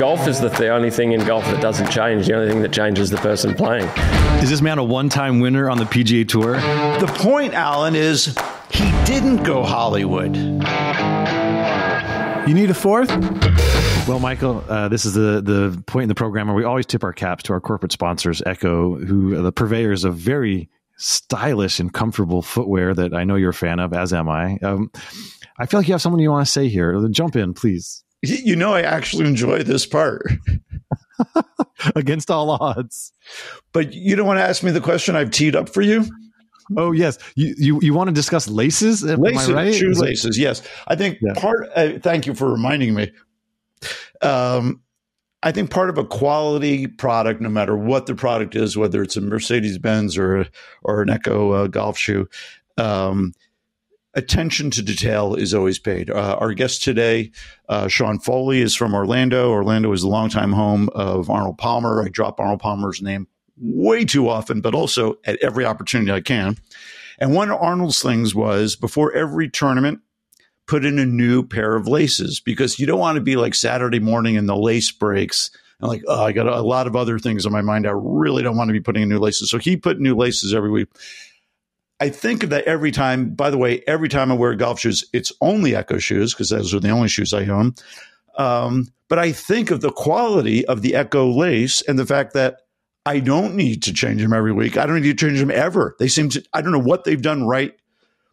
golf is the, the only thing in golf that doesn't change. The only thing that changes is the person playing. Is this man a one-time winner on the PGA Tour? The point, Alan, is he didn't go Hollywood. You need a fourth? Well, Michael, uh, this is the the point in the program where we always tip our caps to our corporate sponsors, Ecco, who are the purveyors of very stylish and comfortable footwear that I know you're a fan of, as am I. Um, I feel like you have something you want to say here. Jump in, please. You know, I actually enjoy this part. Against all odds. But you don't want to ask me the question I've teed up for you? Oh yes, you you, you want to discuss laces? Am laces, right? shoelaces. Yes, I think yeah. part. Uh, thank you for reminding me. Um, I think part of a quality product, no matter what the product is, whether it's a Mercedes Benz or or an Ecco uh, golf shoe, um, attention to detail is always paid. Uh, our guest today, uh, Sean Foley, is from Orlando. Orlando is the longtime home of Arnold Palmer. I drop Arnold Palmer's name way too often, but also at every opportunity I can. And one of Arnold's things was before every tournament, put in a new pair of laces because you don't want to be like Saturday morning and the lace breaks. And like, oh, I got a lot of other things on my mind. I really don't want to be putting in new laces. So he put new laces every week. I think of that every time. By the way, every time I wear golf shoes, it's only Ecco shoes because those are the only shoes I own. Um, but I think of the quality of the Ecco lace and the fact that I don't need to change them every week. I don't need to change them ever. They seem to, I don't know what they've done right,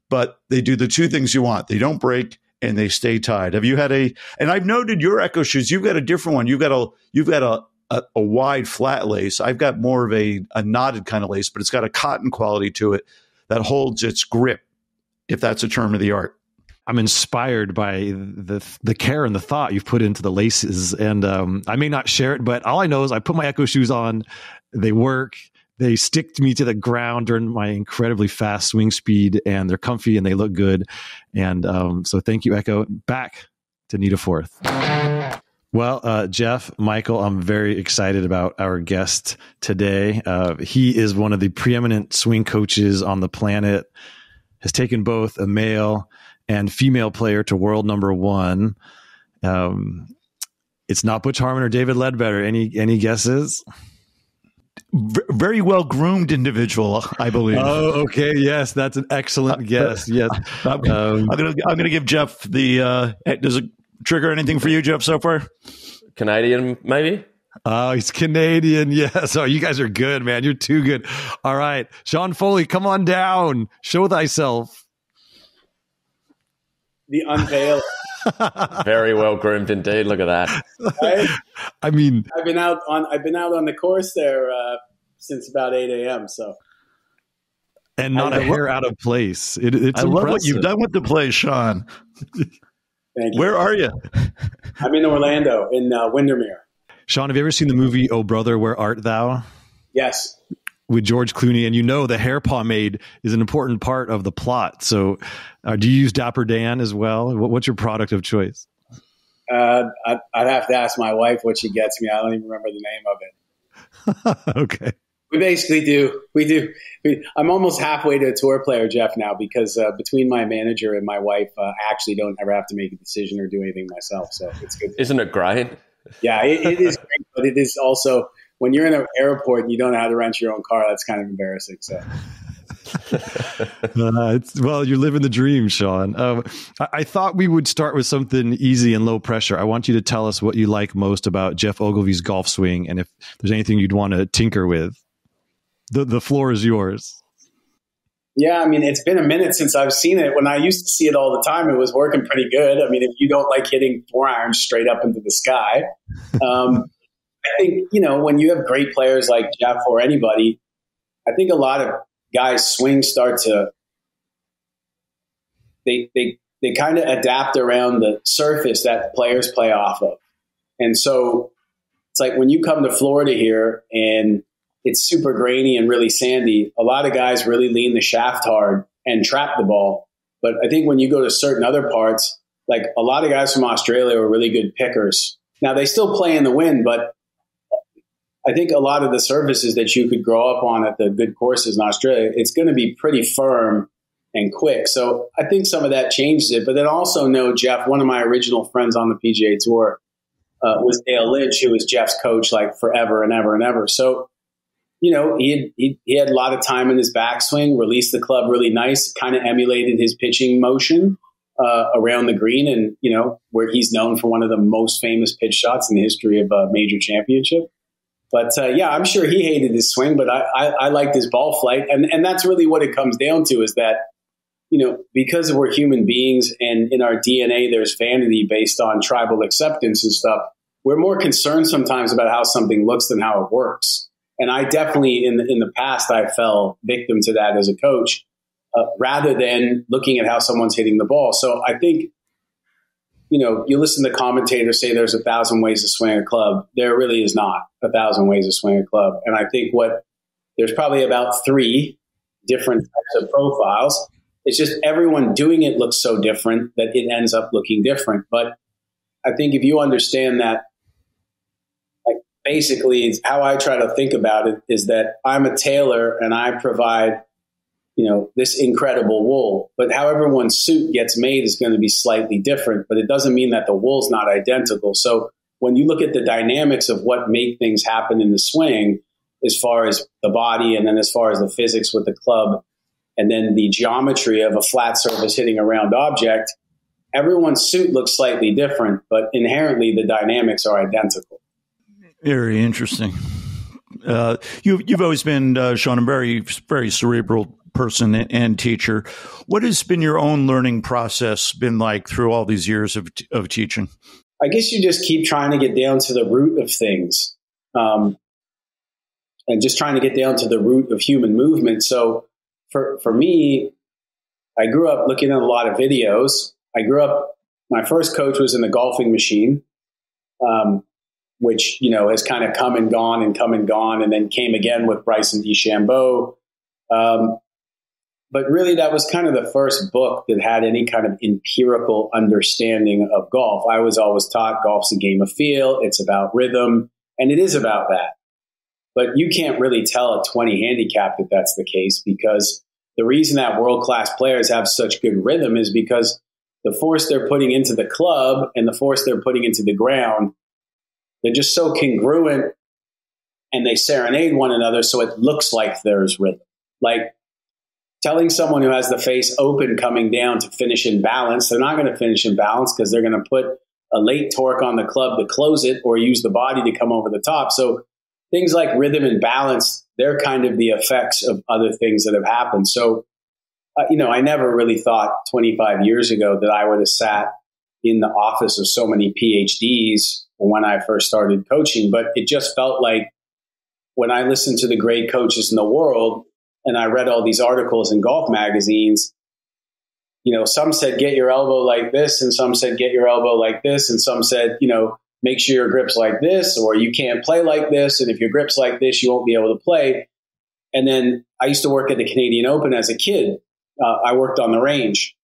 but they do the two things you want. They don't break and they stay tied. Have you had a, and I've noted your Ecco shoes, you've got a different one. You've got a, you've got a, a, a wide flat lace. I've got more of a, a knotted kind of lace, but it's got a cotton quality to it that holds its grip, if that's a term of the art. I'm inspired by the the care and the thought you've put into the laces, and um, I may not share it, but all I know is I put my Ecco shoes on, they work, they stick me to the ground during my incredibly fast swing speed, and they're comfy and they look good, and um, so thank you, Ecco. Back to Need a Fourth. Well, uh, Geoff, Michael, I'm very excited about our guest today. Uh, he is one of the preeminent swing coaches on the planet, has taken both a male and female player to world number one. Um, it's not Butch Harmon or David Leadbetter. Any any guesses? V- very well groomed individual, I believe. Oh, okay. Yes, that's an excellent guess. Yes, I'm, um, gonna I'm gonna give Geoff the. Uh, does it trigger anything for you, Geoff, so far? Canadian, maybe. Oh, he's Canadian. Yes. Oh, you guys are good, man. You're too good. All right. Sean Foley, come on down. Show thyself. The unveil. Very well groomed indeed. Look at that. Right? I mean, I've been out on I've been out on the course there uh, since about eight a.m. So, and not I a hair out of place. It, it's I impressive. love what you've done with the place, Sean. Thank you. Where are you? I'm in Orlando, in uh, Windermere. Sean, have you ever seen the movie Oh Brother, Where Art Thou? Yes. With George Clooney, and you know the hair pomade is an important part of the plot. So, uh, do you use Dapper Dan as well? What's your product of choice? Uh, I'd, I'd, have to ask my wife what she gets me. I don't even remember the name of it. okay we basically do. We do. We, I'm almost halfway to a tour player, Geoff, now because uh, between my manager and my wife, uh, I actually don't ever have to make a decision or do anything myself. So it's good. Isn't it great? Yeah, it, it is great, but it is also when you're in an airport and you don't know how to rent your own car. That's kind of embarrassing. So. uh, well, you're living the dream, Sean. Um, I, I, thought we would start with something easy and low pressure. I want you to tell us what you like most about Geoff Ogilvy's golf swing, and if there's anything you'd want to tinker with the the floor is yours. Yeah, I mean, it's been a minute since I've seen it. When I used to see it all the time, it was working pretty good. I mean, if you don't like hitting four irons straight up into the sky, um, I think you know when you have great players like Geoff or anybody, I think a lot of guys' swings start to they they they kind of adapt around the surface that players play off of, and so it's like when you come to Florida here and it's super grainy and really sandy. A lot of guys really lean the shaft hard and trap the ball. But I think when you go to certain other parts, like a lot of guys from Australia are really good pickers. Now they still play in the wind, but I think a lot of the surfaces that you could grow up on at the good courses in Australia, it's going to be pretty firm and quick. So I think some of that changes it. But then also know Geoff, one of my original friends on the PGA Tour, uh, was Dale Lynch, who was Geoff's coach like forever and ever and ever. So, you know, he had, he, he had a lot of time in his backswing, released the club really nice, kind of emulated his pitching motion uh, around the green, and you know where he's known for one of the most famous pitch shots in the history of a major championship. But uh, yeah, I'm sure he hated his swing, but I, I, I liked his ball flight, and and that's really what it comes down to is that you know because we're human beings and in our DNA there's vanity based on tribal acceptance and stuff. We're more concerned sometimes about how something looks than how it works. And I definitely in the, in the past I fell victim to that as a coach, uh, rather than looking at how someone's hitting the ball. So I think you know, you listen to commentators say there's a thousand ways to swing a club. There really is not a thousand ways to swing a club. And I think what there's probably about three different types of profiles. It's just everyone doing it looks so different that it ends up looking different. But I think if you understand that, basically, how I try to think about it is that I'm a tailor and I provide you know, this incredible wool. But how everyone's suit gets made is going to be slightly different, but it doesn't mean that the wool's not identical. So when you look at the dynamics of what make things happen in the swing, as far as the body and then as far as the physics with the club, and then the geometry of a flat surface hitting a round object, everyone's suit looks slightly different, but inherently the dynamics are identical. Very interesting. Uh, you, you've always been, uh, Sean, a very, very cerebral person and teacher. What has been your own learning process been like through all these years of, of teaching? I guess you just keep trying to get down to the root of things. Um, and just trying to get down to the root of human movement. So for, for me, I grew up looking at a lot of videos. I grew up, my first coach was in the golfing machine, um, which, you know, has kind of come and gone and come and gone and then came again with Bryson DeChambeau. Um, but really that was kind of the first book that had any kind of empirical understanding of golf. I was always taught golf's a game of feel, it's about rhythm, and it is about that. But you can't really tell a 20 handicap that that's the case because the reason that world class players have such good rhythm is because the force they're putting into the club and the force they're putting into the ground, they're just so congruent and they serenade one another so it looks like there's rhythm. Like telling someone who has the face open coming down to finish in balance, they're not going to finish in balance because they're going to put a late torque on the club to close it or use the body to come over the top. So things like rhythm and balance, they're kind of the effects of other things that have happened. So, uh, you know, I never really thought 25 years ago that I would have sat in the office of so many PhDs when I first started coaching, but it just felt like when I listened to the great coaches in the world, and I read all these articles in golf magazines. You know, some said get your elbow like this, and some said get your elbow like this, and some said, you know, make sure your grip's like this, or you can't play like this, and if your grip's like this, you won't be able to play. And then I used to work at the Canadian Open as a kid. Uh, I worked on the range,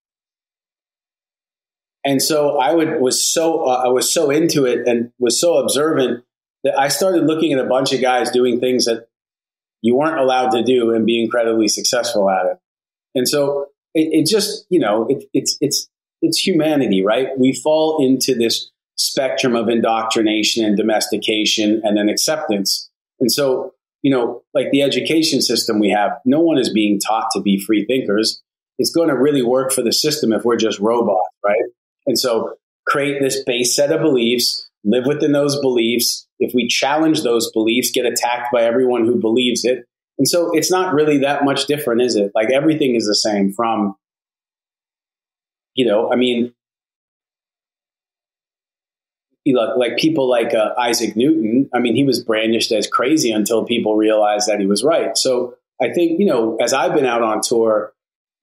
and so I would was so uh, I was so into it and was so observant that I started looking at a bunch of guys doing things that you weren't allowed to do and be incredibly successful at it. And so it, it just, you know, it, it's, it's, it's humanity, right? We fall into this spectrum of indoctrination and domestication and then acceptance. And so, you know, like the education system we have, no one is being taught to be free thinkers. It's going to really work for the system if we're just robots, right? And so create this base set of beliefs, live within those beliefs, if we challenge those beliefs, get attacked by everyone who believes it. And so it's not really that much different, is it? Like everything is the same from, you know, I mean, you like people like uh, Isaac Newton, I mean, he was brandished as crazy until people realized that he was right. So I think, you know, as I've been out on tour,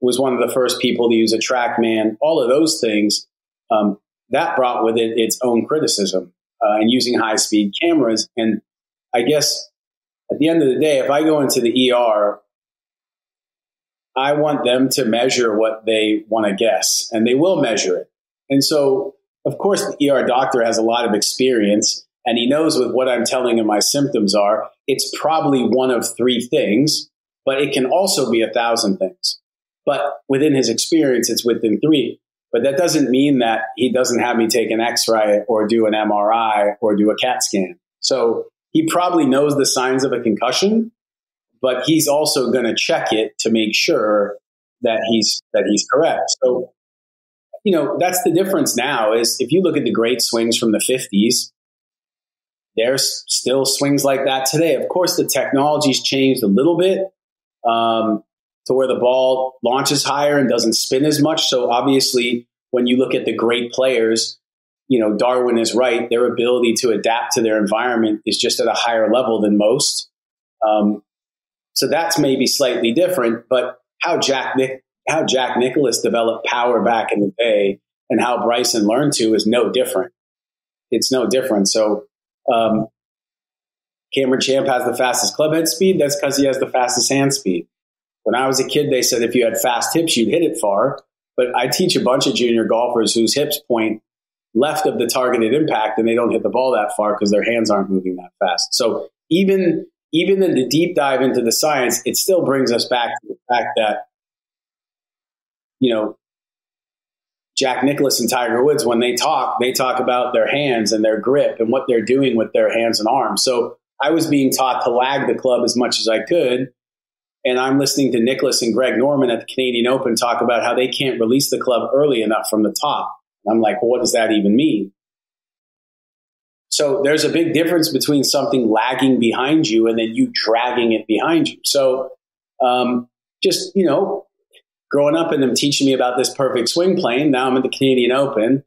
was one of the first people to use a TrackMan, all of those things, um, that brought with it its own criticism uh, and using high speed cameras. And I guess at the end of the day, if I go into the ER, I want them to measure what they want to guess, and they will measure it. And so, of course, the ER doctor has a lot of experience, and he knows with what I'm telling him my symptoms are. It's probably one of three things, but it can also be a thousand things. But within his experience, it's within three. But that doesn't mean that he doesn't have me take an X-ray or do an MRI or do a CAT scan. So he probably knows the signs of a concussion, but he's also going to check it to make sure that he's that he's correct. So, you know, that's the difference now. Is if you look at the great swings from the '50s, there's still swings like that today. Of course, the technology's changed a little bit um, to where the ball launches higher and doesn't spin as much. So obviously, when you look at the great players, you know, Darwin is right. Their ability to adapt to their environment is just at a higher level than most. Um, so that's maybe slightly different, but how Jack Nick, how Jack Nicklaus developed power back in the day and how Bryson learned to is no different. It's no different. So um, Cameron Champ has the fastest club head speed. That's because he has the fastest hand speed. When I was a kid, they said if you had fast hips, you'd hit it far. But I teach a bunch of junior golfers whose hips point left of the targeted impact and they don't hit the ball that far because their hands aren't moving that fast. So even even in the deep dive into the science, it still brings us back to the fact that, you know, Jack Nicklaus and Tiger Woods, when they talk, they talk about their hands and their grip and what they're doing with their hands and arms. So I was being taught to lag the club as much as I could. And I'm listening to Nicklaus and Greg Norman at the Canadian Open talk about how they can't release the club early enough from the top. I'm like, well, what does that even mean? So there's a big difference between something lagging behind you and then you dragging it behind you. So um, just, you know, growing up and them teaching me about this perfect swing plane. Now I'm at the Canadian Open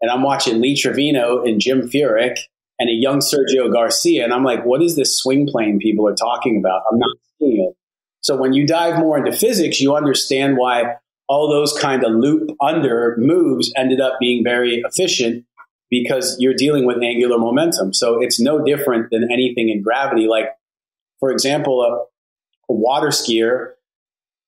and I'm watching Lee Trevino and Jim Furyk and a young Sergio Garcia. And I'm like, what is this swing plane people are talking about? I'm not seeing it. So when you dive more into physics, you understand why all those kind of loop under moves ended up being very efficient because you're dealing with angular momentum. So it's no different than anything in gravity. Like, for example, a, a water skier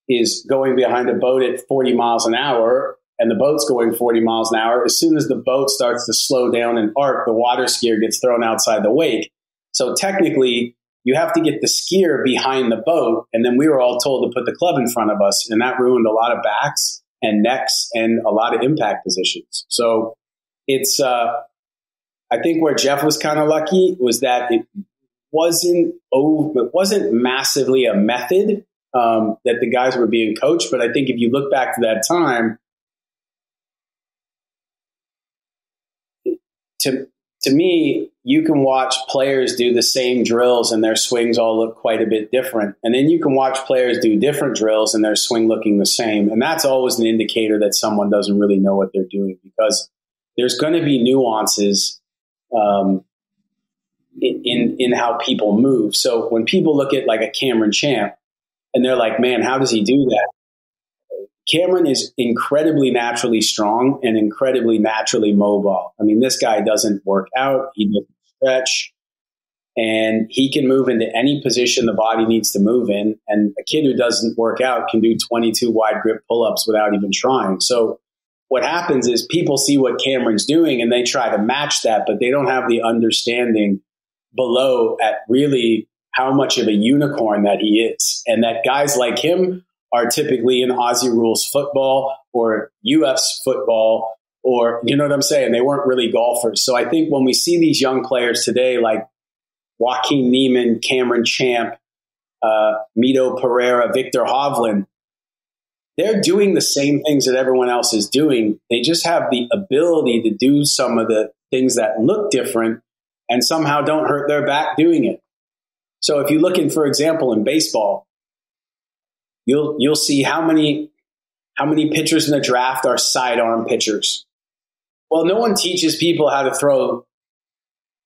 is going behind a boat at 40 miles an hour and the boat's going 40 miles an hour. As soon as the boat starts to slow down and arc, the water skier gets thrown outside the wake. So technically, you have to get the skier behind the boat. And then we were all told to put the club in front of us. And that ruined a lot of backs and necks and a lot of impact positions. So it's, uh, I think where Geoff was kind of lucky was that it wasn't, over, it wasn't massively a method um, that the guys were being coached. But I think if you look back to that time, to to me, you can watch players do the same drills and their swings all look quite a bit different. And then you can watch players do different drills and their swing looking the same. And that's always an indicator that someone doesn't really know what they're doing because there's going to be nuances um, in, in, in how people move. So when people look at like a Cameron Champ, and they're like, man, how does he do that? Cameron is incredibly naturally strong and incredibly naturally mobile. I mean, this guy doesn't work out, he doesn't stretch, and he can move into any position the body needs to move in. And a kid who doesn't work out can do 22 wide grip pull ups without even trying. So, what happens is people see what Cameron's doing and they try to match that, but they don't have the understanding below at really how much of a unicorn that he is. And that guys like him are typically in Aussie rules football or UF's football or, you know what I'm saying? They weren't really golfers. So I think when we see these young players today, like Joaquin Niemann, Cameron Champ, uh, Mito Pereira, Viktor Hovland, they're doing the same things that everyone else is doing. They just have the ability to do some of the things that look different and somehow don't hurt their back doing it. So if you look in, for example, in baseball, you'll you'll see how many how many pitchers in the draft are sidearm pitchers. Well, no one teaches people how to throw,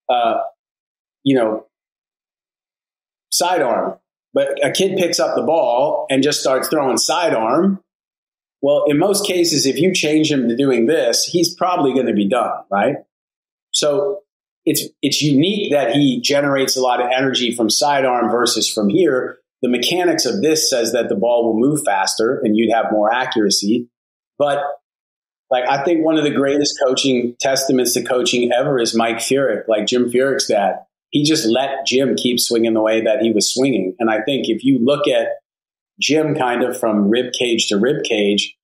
uh, you know, sidearm. But a kid picks up the ball and just starts throwing sidearm. Well, in most cases, if you change him to doing this, he's probably going to be done, right? So it's it's unique that he generates a lot of energy from sidearm versus from here. The mechanics of this says that the ball will move faster and you'd have more accuracy. But like I think one of the greatest coaching testaments to coaching ever is Mike Furyk, like Jim Furyk's dad. He just let Jim keep swinging the way that he was swinging. And I think if you look at Jim kind of from rib cage to rib cage,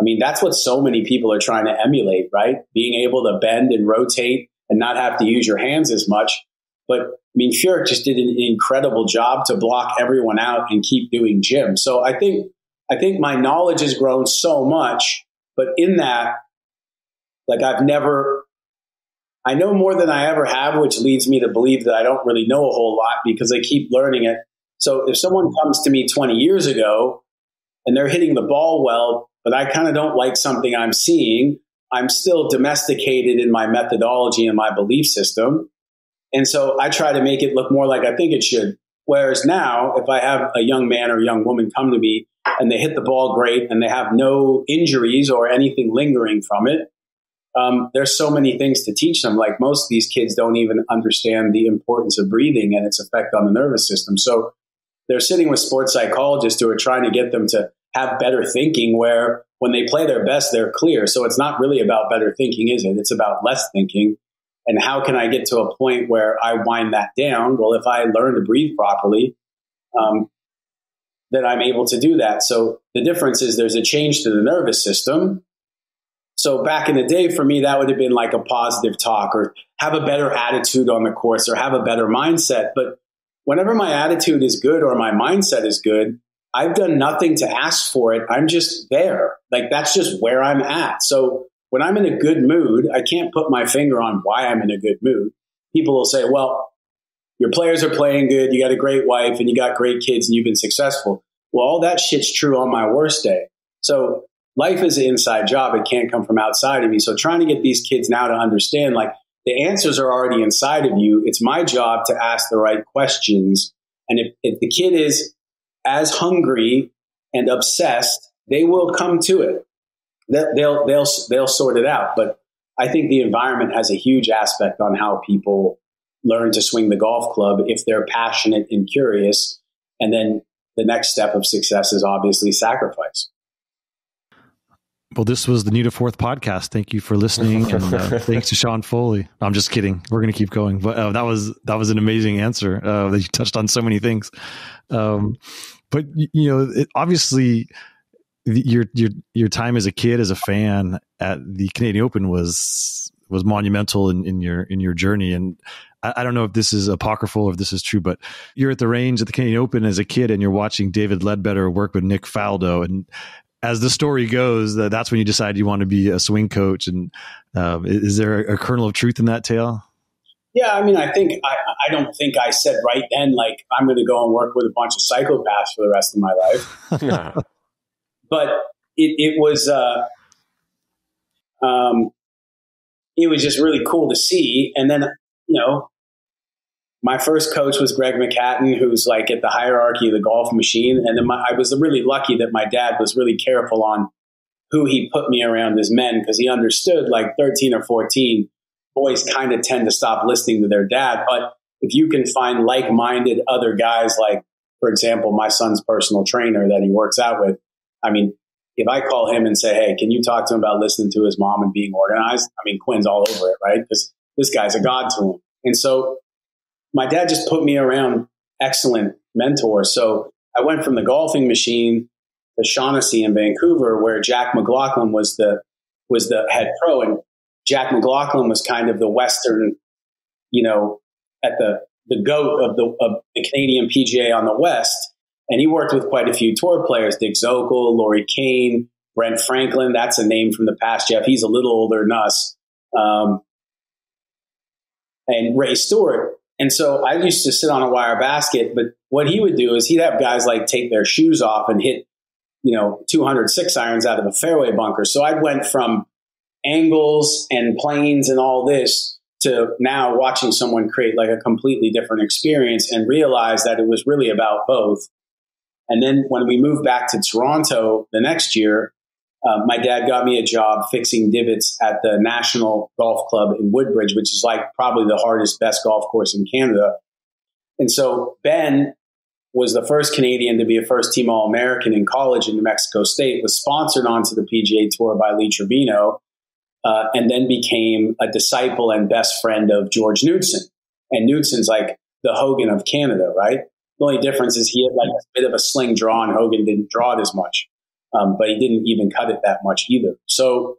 I mean, that's what so many people are trying to emulate, right? Being able to bend and rotate and not have to use your hands as much. But I mean, Furyk just did an incredible job to block everyone out and keep doing Jim. So I think, I think my knowledge has grown so much, but in that, like I've never, I know more than I ever have, which leads me to believe that I don't really know a whole lot because I keep learning it. So if someone comes to me 20 years ago and they're hitting the ball well, but I kind of don't like something I'm seeing, I'm still domesticated in my methodology and my belief system. And so I try to make it look more like I think it should. Whereas now, if I have a young man or a young woman come to me and they hit the ball great and they have no injuries or anything lingering from it, um, there's so many things to teach them. Like most of these kids don't even understand the importance of breathing and its effect on the nervous system. So they're sitting with sports psychologists who are trying to get them to have better thinking where when they play their best, they're clear. So it's not really about better thinking, is it? It's about less thinking. And how can I get to a point where I wind that down? Well, if I learn to breathe properly, um, then I'm able to do that. So the difference is there's a change to the nervous system. So back in the day, for me, that would have been like a positive talk or have a better attitude on the course or have a better mindset. But whenever my attitude is good or my mindset is good, I've done nothing to ask for it. I'm just there. Like that's just where I'm at. So when I'm in a good mood, I can't put my finger on why I'm in a good mood. People will say, well, your players are playing good. You got a great wife and you got great kids and you've been successful. Well, all that shit's true on my worst day. So life is an inside job. It can't come from outside of me. So trying to get these kids now to understand like the answers are already inside of you. It's my job to ask the right questions. And if, if the kid is as hungry and obsessed, they will come to it. They'll, they'll, they'll sort it out. But I think the environment has a huge aspect on how people learn to swing the golf club if they're passionate and curious. And then the next step of success is obviously sacrifice. Well, this was the Need a Fourth podcast. Thank you for listening, and uh, thanks to Sean Foley. I'm just kidding. We're going to keep going, but uh, that was that was an amazing answer. Uh, that you touched on so many things. Um, but you know, it, obviously, your your your time as a kid, as a fan at the Canadian Open was was monumental in, in your in your journey. And I, I don't know if this is apocryphal or if this is true, but you're at the range at the Canadian Open as a kid, and you're watching David Leadbetter work with Nick Faldo, and as the story goes, that's when you decide you want to be a swing coach. And um, is there a, kernel of truth in that tale? Yeah, I mean, I think I, I don't think I said right then like I'm going to go and work with a bunch of psychopaths for the rest of my life. but it, it was uh, um, it was just really cool to see. And then you know, my first coach was Greg McHatton, who's like at the hierarchy of the golf machine. And then my, I was really lucky that my dad was really careful on who he put me around as men because he understood like 13 or 14 boys kind of tend to stop listening to their dad. But if you can find like minded other guys, like, for example, my son's personal trainer that he works out with, I mean, if I call him and say, Hey, can you talk to him about listening to his mom and being organized? I mean, Quinn's all over it, right? Because this guy's a god to him. And so my dad just put me around excellent mentors. So I went from the golfing machine to Shaughnessy in Vancouver, where Jack McLaughlin was the was the head pro, and Jack McLaughlin was kind of the Western, you know, at the the goat of the of the Canadian PGA on the West, and he worked with quite a few tour players: Dick Zokol, Lorie Kane, Brent Franklin. That's a name from the past. Geoff, he's a little older than us, um, and Ray Stewart. And so I used to sit on a wire basket, but what he would do is he'd have guys like take their shoes off and hit, you know, 206 irons out of a fairway bunker. So I went from angles and planes and all this to now watching someone create like a completely different experience and realize that it was really about both. And then when we moved back to Toronto the next year, uh, my dad got me a job fixing divots at the National Golf Club in Woodbridge, which is like probably the hardest, best golf course in Canada. And so Ben was the first Canadian to be a first team All American in college in New Mexico State, was sponsored onto the PGA Tour by Lee Trevino, uh, and then became a disciple and best friend of George Knudson. And Knudson's like the Hogan of Canada, right? The only difference is he had like a bit of a sling draw and Hogan didn't draw it as much. um, but he didn't even cut it that much either. So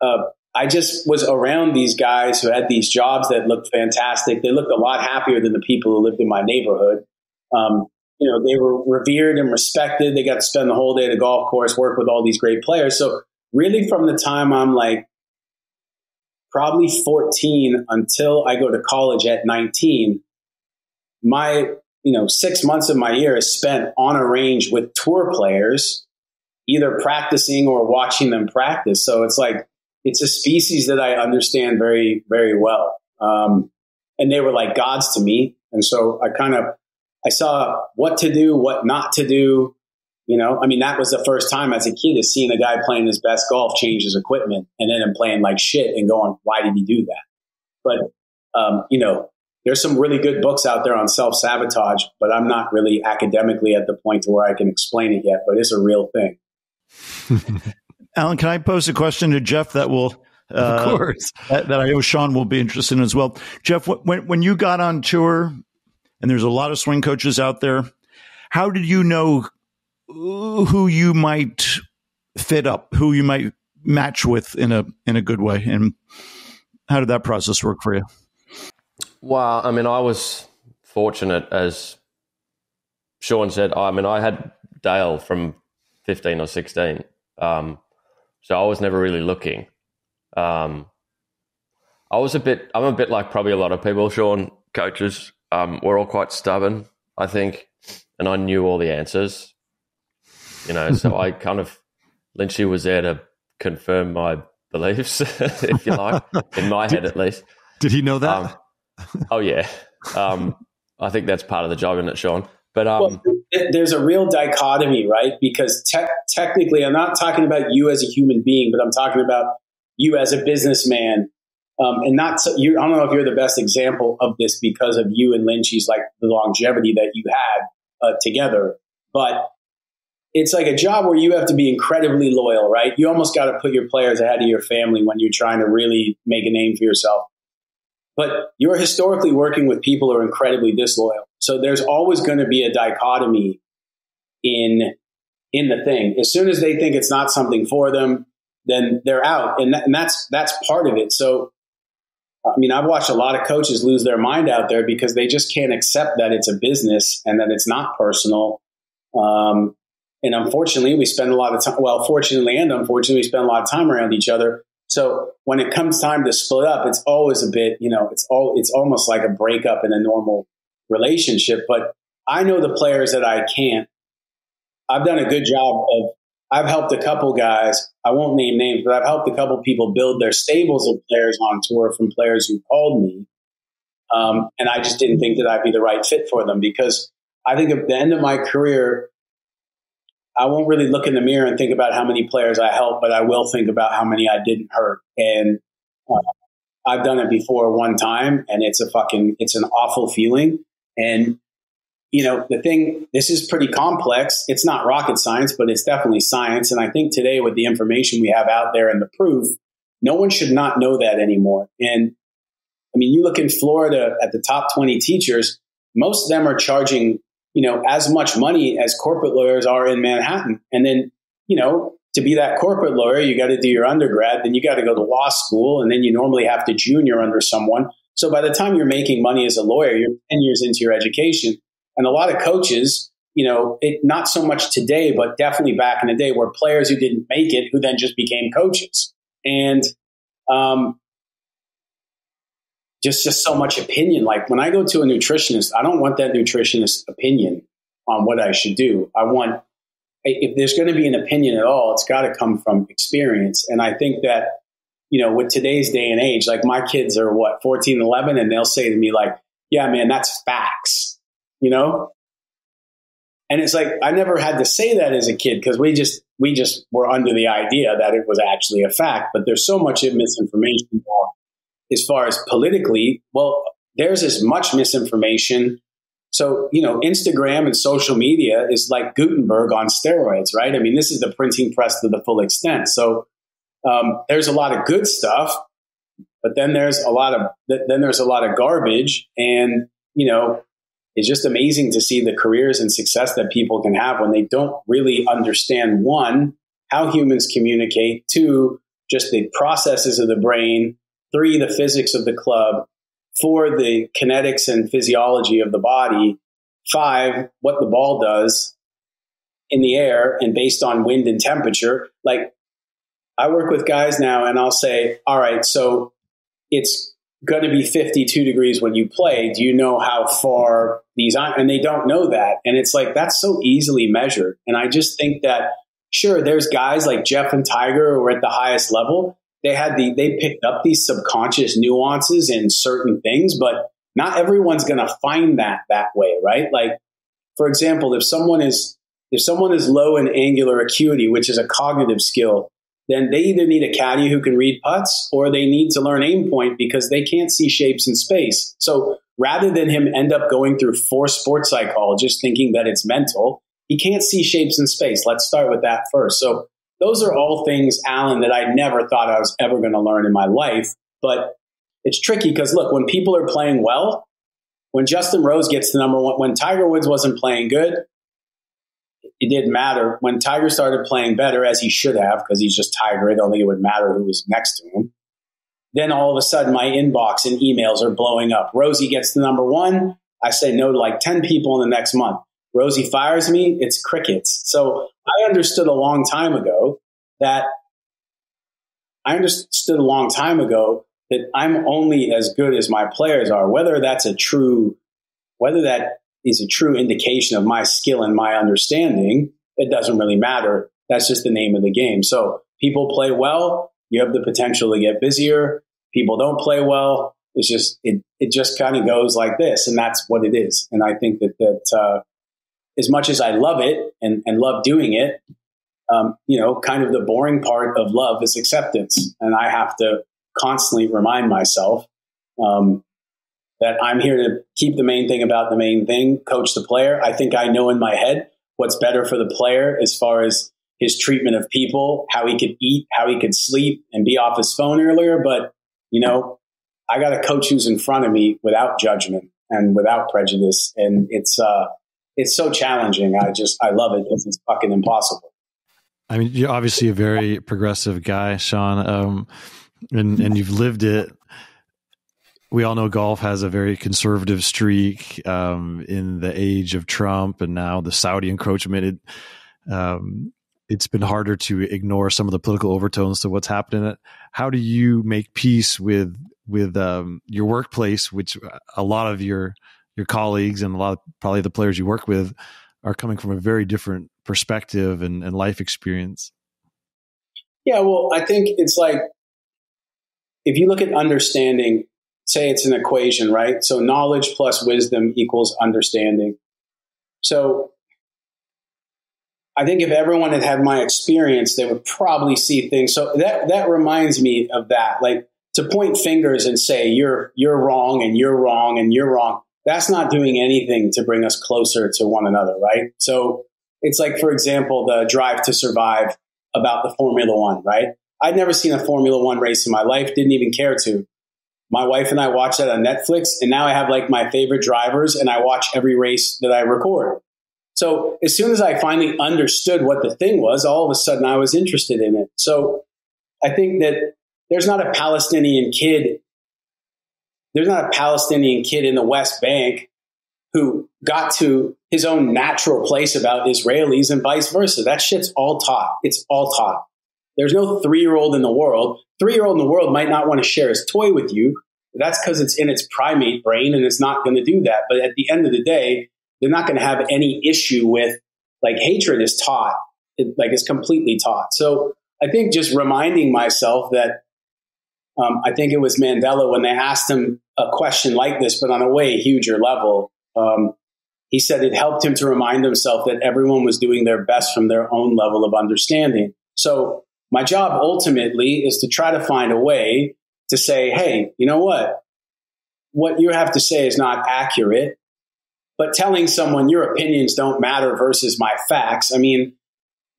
uh, I just was around these guys who had these jobs that looked fantastic. They looked a lot happier than the people who lived in my neighborhood. Um, you know, they were revered and respected. They got to spend the whole day at a golf course, work with all these great players. So really from the time I'm like probably 14 until I go to college at 19, my, you know, six months of my year is spent on a range with tour players, either practicing or watching them practice. So it's like, it's a species that I understand very, very well. Um, and they were like gods to me. And so I kind of, I saw what to do, what not to do. You know, I mean, that was the first time as a kid is seeing a guy playing his best golf change his equipment and then him playing like shit and going, why did he do that? But, um, you know, there's some really good books out there on self sabotage, but I'm not really academically at the point to where I can explain it yet, but it's a real thing. Alan, can I pose a question to Geoff that will, uh, of course, that, that, I know Sean will be interested in as well. Geoff, when when you got on tour, and there's a lot of swing coaches out there, how did you know who you might fit up, who you might match with in a in a good way, and how did that process work for you? Well, I mean, I was fortunate, as Sean said. I mean, I had Dale from fifteen or sixteen. Um, so I was never really looking. Um, I was a bit, I'm a bit like probably a lot of people, Sean, coaches. Um, we're all quite stubborn, I think. And I knew all the answers, you know, so I kind of, Lynchy was there to confirm my beliefs, if you like, in my did, head at least. Did he know that? Oh, yeah. Um, I think that's part of the job, isn't it, Sean? But um, well, there's a real dichotomy, right? Because te- technically, I'm not talking about you as a human being, but I'm talking about you as a businessman. Um, and not so, you, I don't know if you're the best example of this because of you and Lynchy's like the longevity that you had uh, together, but it's like a job where you have to be incredibly loyal, right? You almost got to put your players ahead of your family when you're trying to really make a name for yourself. But you're historically working with people who are incredibly disloyal. So there's always going to be a dichotomy in in the thing. As soon as they think it's not something for them, then they're out, and, and that's that's part of it. So, I mean, I've watched a lot of coaches lose their mind out there because they just can't accept that it's a business and that it's not personal. Um, and unfortunately, we spend a lot of time. Well, fortunately and unfortunately, we spend a lot of time around each other. So when it comes time to split up, it's always a bit, you know, it's all it's almost like a breakup in a normal relationship. But I know the players that I can't. I've done a good job of, I've helped a couple guys, I won't name names, but I've helped a couple people build their stables of players on tour from players who called me. Um, and I just didn't think that I'd be the right fit for them because I think at the end of my career, I won't really look in the mirror and think about how many players I helped, but I will think about how many I didn't hurt. And uh, I've done it before one time, and it's a fucking, it's an awful feeling. And, you know, the thing, this is pretty complex. It's not rocket science, but it's definitely science. And I think today, with the information we have out there and the proof, no one should not know that anymore. And I mean, you look in Florida at the top 20 teachers, most of them are charging, you know, as much money as corporate lawyers are in Manhattan. And then, you know, to be that corporate lawyer, you got to do your undergrad, then you got to go to law school, and then you normally have to junior under someone. So by the time you're making money as a lawyer, you're 10 years into your education. And a lot of coaches, you know, it, not so much today, but definitely back in the day were players who didn't make it, who then just became coaches. And, um, just, just so much opinion. Like when I go to a nutritionist, I don't want that nutritionist opinion on what I should do. I want, if there's going to be an opinion at all, it's got to come from experience. And I think that you know, with today's day and age, like my kids are what, 14, 11, and they'll say to me, like, yeah, man, that's facts, you know? And it's like, I never had to say that as a kid because we just, we just were under the idea that it was actually a fact. But there's so much misinformation as far as politically. Well, there's as much misinformation. So, you know, Instagram and social media is like Gutenberg on steroids, right? I mean, this is the printing press to the full extent. So, um, there's a lot of good stuff, but then there's a lot of then there's a lot of garbage, and you know, it's just amazing to see the careers and success that people can have when they don't really understand one, how humans communicate, two, just the processes of the brain, three, the physics of the club, four, the kinetics and physiology of the body, five, what the ball does in the air and based on wind and temperature. Like I work with guys now and I'll say, all right, so it's going to be 52 degrees when you play. Do you know how far these are? And they don't know that. And it's like, that's so easily measured. And I just think that, sure, there's guys like Geoff and Tiger who are at the highest level. They had the, they picked up these subconscious nuances in certain things, but not everyone's going to find that that way, right? Like, for example, if someone is, if someone is low in angular acuity, which is a cognitive skill, then they either need a caddy who can read putts or they need to learn AimPoint because they can't see shapes in space. So rather than him end up going through four sports psychologists thinking that it's mental, he can't see shapes in space. Let's start with that first. So those are all things, Alan, that I never thought I was ever going to learn in my life. But it's tricky because look, when people are playing well, when Justin Rose gets the number one, when Tiger Woods wasn't playing good, it didn't matter. When Tiger started playing better, as he should have, because he's just Tiger, I don't think it would matter who was next to him. Then all of a sudden, my inbox and emails are blowing up. Rosie gets the number one. I say no to like 10 people in the next month. Rosie fires me, it's crickets. So I understood a long time ago that I understood a long time ago that I'm only as good as my players are, whether that's a true, whether that is a true indication of my skill and my understanding, it doesn't really matter. That's just the name of the game. So people play well, you have the potential to get busier. People don't play well. It's just it it just kind of goes like this, and that's what it is. And I think that that uh, as much as I love it and, and love doing it, um, you know, kind of the boring part of love is acceptance, and I have to constantly remind myself um, that I'm here to keep the main thing about the main thing, coach the player. I think I know in my head what's better for the player as far as his treatment of people, how he could eat, how he could sleep and be off his phone earlier. But, you know, I got a coach who's in front of me without judgment and without prejudice. And it's, uh, it's so challenging. I just, I love it because it's fucking impossible. I mean, you're obviously a very progressive guy, Sean, um, and, and you've lived it we all know golf has a very conservative streak um, in the age of Trump and now the Saudi encroachment. It, um, it's been harder to ignore some of the political overtones to what's happening. How do you make peace with with um, your workplace, which a lot of your your colleagues and a lot of probably the players you work with are coming from a very different perspective and, and life experience? Yeah, well, I think it's like if you look at understanding say it's an equation, right? So knowledge plus wisdom equals understanding. So I think if everyone had had my experience, they would probably see things. So that that reminds me of that. Like to point fingers and say you're you're wrong and you're wrong and you're wrong. That's not doing anything to bring us closer to one another, right? So it's like, for example, the drive to survive about the Formula One, right? I'd never seen a Formula One race in my life, didn't even care to. My wife and I watch that on Netflix, and now I have like my favorite drivers, and I watch every race that I record. So as soon as I finally understood what the thing was, all of a sudden I was interested in it. So I think that there's not a Palestinian kid, there's not a Palestinian kid in the West Bank who got to his own natural place about Israelis and vice versa. That shit's all taught. It's all taught. There's no three year old in the world. Three year old in the world might not want to share his toy with you. That's because it's in its primate brain and it's not going to do that. But at the end of the day, they're not going to have any issue with like hatred is taught, it, like it's completely taught. So I think just reminding myself that um, I think it was Mandela when they asked him a question like this, but on a way huger level. Um, he said it helped him to remind himself that everyone was doing their best from their own level of understanding. So my job ultimately is to try to find a way to say, hey, you know what? What you have to say is not accurate, but telling someone your opinions don't matter versus my facts. I mean,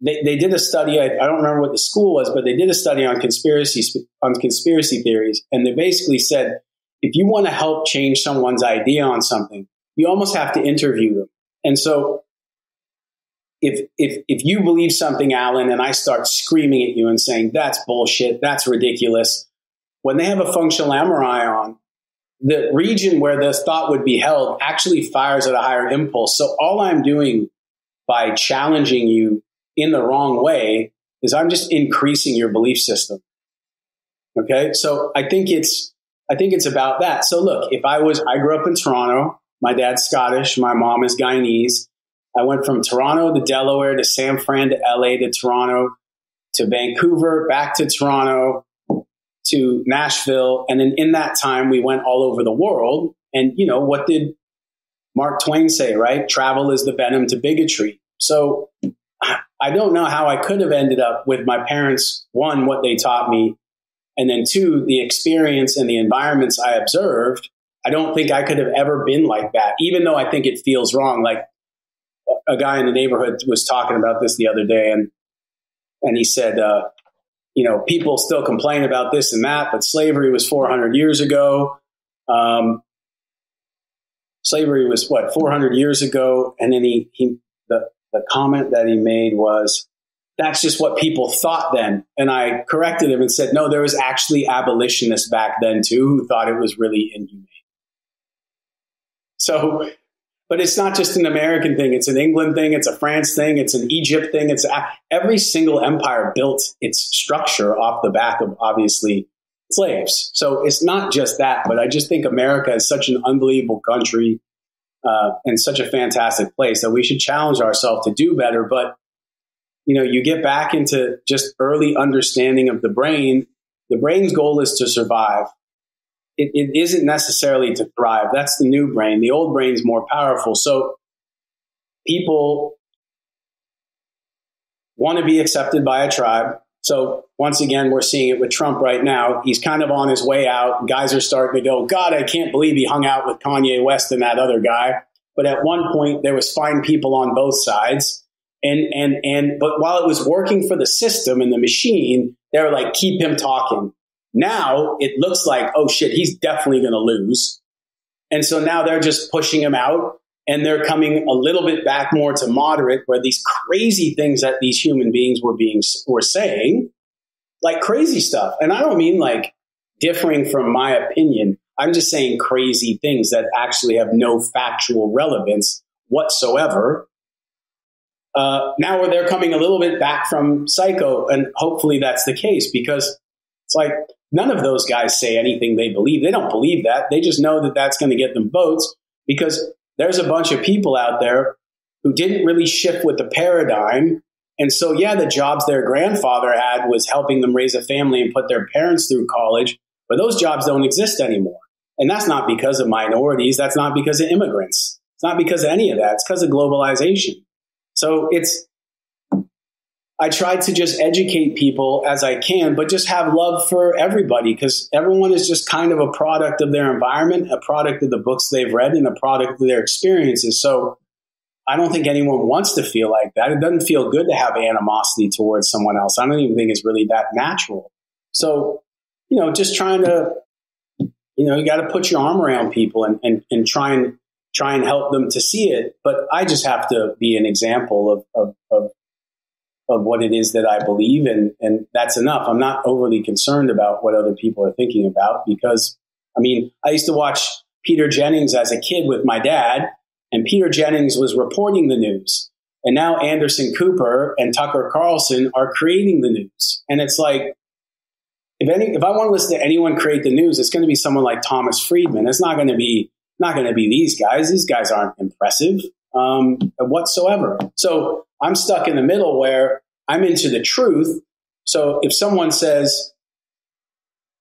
they, they did a study. I, I don't remember what the school was, but they did a study on conspiracy on conspiracy theories, and they basically said if you want to help change someone's idea on something, you almost have to interview them. And so if if if you believe something, Alan, and I start screaming at you and saying that's bullshit, that's ridiculous, when they have a functional MRI on, the region where the thought would be held actually fires at a higher impulse. So all I'm doing by challenging you in the wrong way is I'm just increasing your belief system. Okay. So I think it's, I think it's about that. So look, if I was, I grew up in Toronto. My dad's Scottish. My mom is Guyanese. I went from Toronto to Delaware to San Fran to LA to Toronto to Vancouver, back to Toronto to Nashville. And then in that time, we went all over the world. And, you know, what did Mark Twain say, right? Travel is the venom to bigotry. So I don't know how I could have ended up with my parents, one, what they taught me, and then two, the experience and the environments I observed. I don't think I could have ever been like that, even though I think it feels wrong. Like a guy in the neighborhood was talking about this the other day, and and he said, uh, you know, people still complain about this and that, but slavery was 400 years ago. Um, slavery was what 400 years ago, and then he he the the comment that he made was, "That's just what people thought then." And I corrected him and said, "No, there was actually abolitionists back then too who thought it was really inhumane." So but it's not just an American thing. It's an England thing. It's a France thing. It's an Egypt thing. It's every single empire built its structure off the back of obviously slaves. So it's not just that, but I just think America is such an unbelievable country uh, and such a fantastic place that we should challenge ourselves to do better. But you know, you get back into just early understanding of the brain. The brain's goal is to survive it, it isn't necessarily to thrive. That's the new brain. The old brain's more powerful. So people want to be accepted by a tribe. So once again, we're seeing it with Trump right now. He's kind of on his way out. Guys are starting to go, God, I can't believe he hung out with Kanye West and that other guy. But at one point, there was fine people on both sides. And, and, and, but while it was working for the system and the machine, they were like, keep him talking. Now it looks like, oh shit, he's definitely going to lose. And so now they're just pushing him out and they're coming a little bit back more to moderate where these crazy things that these human beings were being, were saying, like crazy stuff. And I don't mean like differing from my opinion. I'm just saying crazy things that actually have no factual relevance whatsoever. Uh, now they're coming a little bit back from psycho, and hopefully that's the case because it's like None of those guys say anything they believe. They don't believe that. They just know that that's going to get them votes because there's a bunch of people out there who didn't really shift with the paradigm. And so, yeah, the jobs their grandfather had was helping them raise a family and put their parents through college, but those jobs don't exist anymore. And that's not because of minorities. That's not because of immigrants. It's not because of any of that. It's because of globalization. So it's I try to just educate people as I can, but just have love for everybody because everyone is just kind of a product of their environment, a product of the books they've read, and a product of their experiences. So I don't think anyone wants to feel like that. It doesn't feel good to have animosity towards someone else. I don't even think it's really that natural. So, you know, just trying to, you know, you got to put your arm around people and, and, and try and try and help them to see it. But I just have to be an example of, of, of of what it is that I believe, and and that's enough. I'm not overly concerned about what other people are thinking about because, I mean, I used to watch Peter Jennings as a kid with my dad, and Peter Jennings was reporting the news, and now Anderson Cooper and Tucker Carlson are creating the news, and it's like. If any, if I want to listen to anyone create the news, it's going to be someone like Thomas Friedman. It's not going to be not going to be these guys. These guys aren't impressive um, whatsoever. So I'm stuck in the middle where I'm into the truth. So if someone says,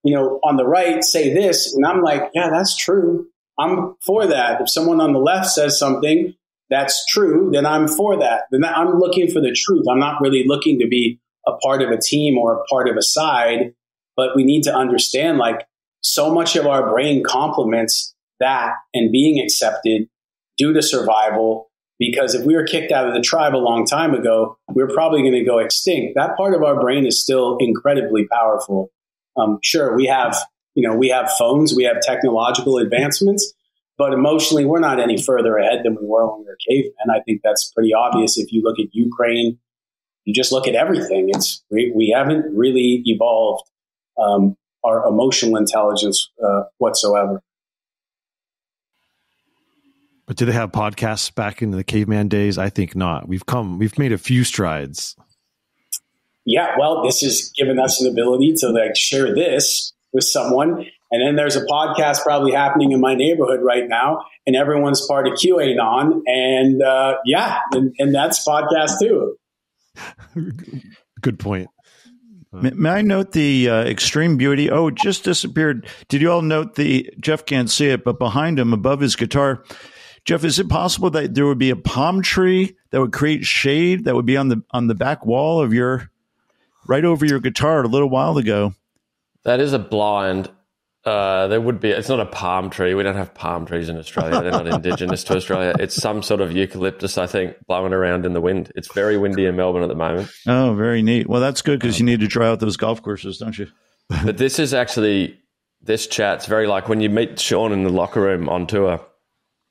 you know, on the right, say this, and I'm like, yeah, that's true. I'm for that. If someone on the left says something that's true, then I'm for that. Then I'm looking for the truth. I'm not really looking to be a part of a team or a part of a side, but we need to understand like so much of our brain complements that and being accepted due to survival because if we were kicked out of the tribe a long time ago, we are probably going to go extinct. That part of our brain is still incredibly powerful. Um, sure, we have, you know, we have phones, we have technological advancements, but emotionally, we're not any further ahead than we were when we were cavemen. I think that's pretty obvious. If you look at Ukraine, you just look at everything. It's we, we haven't really evolved um, our emotional intelligence uh, whatsoever. But do they have podcasts back in the caveman days? I think not. We've come, we've made a few strides. Yeah, well, this has given us an ability to like share this with someone. And then there's a podcast probably happening in my neighborhood right now, and everyone's part of QAnon. And uh, yeah, and, and that's podcast too. Good point. May, may I note the uh, extreme beauty? Oh, it just disappeared. Did you all note the Geoff can't see it, but behind him, above his guitar, Geoff, is it possible that there would be a palm tree that would create shade that would be on the on the back wall of your right over your guitar a little while ago? That is a blind. Uh, there would be. It's not a palm tree. We don't have palm trees in Australia. They're not indigenous to Australia. It's some sort of eucalyptus, I think, blowing around in the wind. It's very windy in Melbourne at the moment. Oh, very neat. Well, that's good because you need to dry out those golf courses, don't you? but this is actually this chat's very like when you meet Sean in the locker room on tour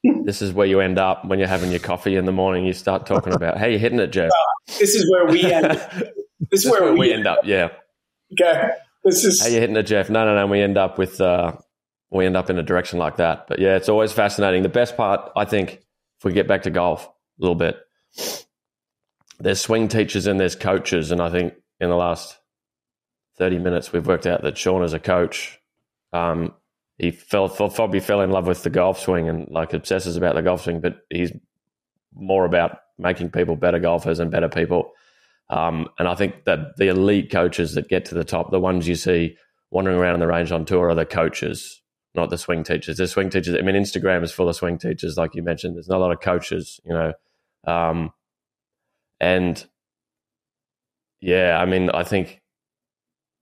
this is where you end up when you're having your coffee in the morning. You start talking about, how you're hitting it, Geoff. this is where we end. This is where, where, we, end up. Yeah. Okay. This is. Hey, you're hitting it, Geoff. No, no, no. We end up with, uh, we end up in a direction like that. But yeah, it's always fascinating. The best part, I think, if we get back to golf a little bit, there's swing teachers and there's coaches. And I think in the last 30 minutes, we've worked out that Sean is a coach. Um, he fell probably fell in love with the golf swing and like obsesses about the golf swing, but he's more about making people better golfers and better people. Um, and I think that the elite coaches that get to the top, the ones you see wandering around in the range on tour, are the coaches, not the swing teachers. The swing teachers. I mean, Instagram is full of swing teachers, like you mentioned. There's not a lot of coaches, you know, um, and yeah, I mean, I think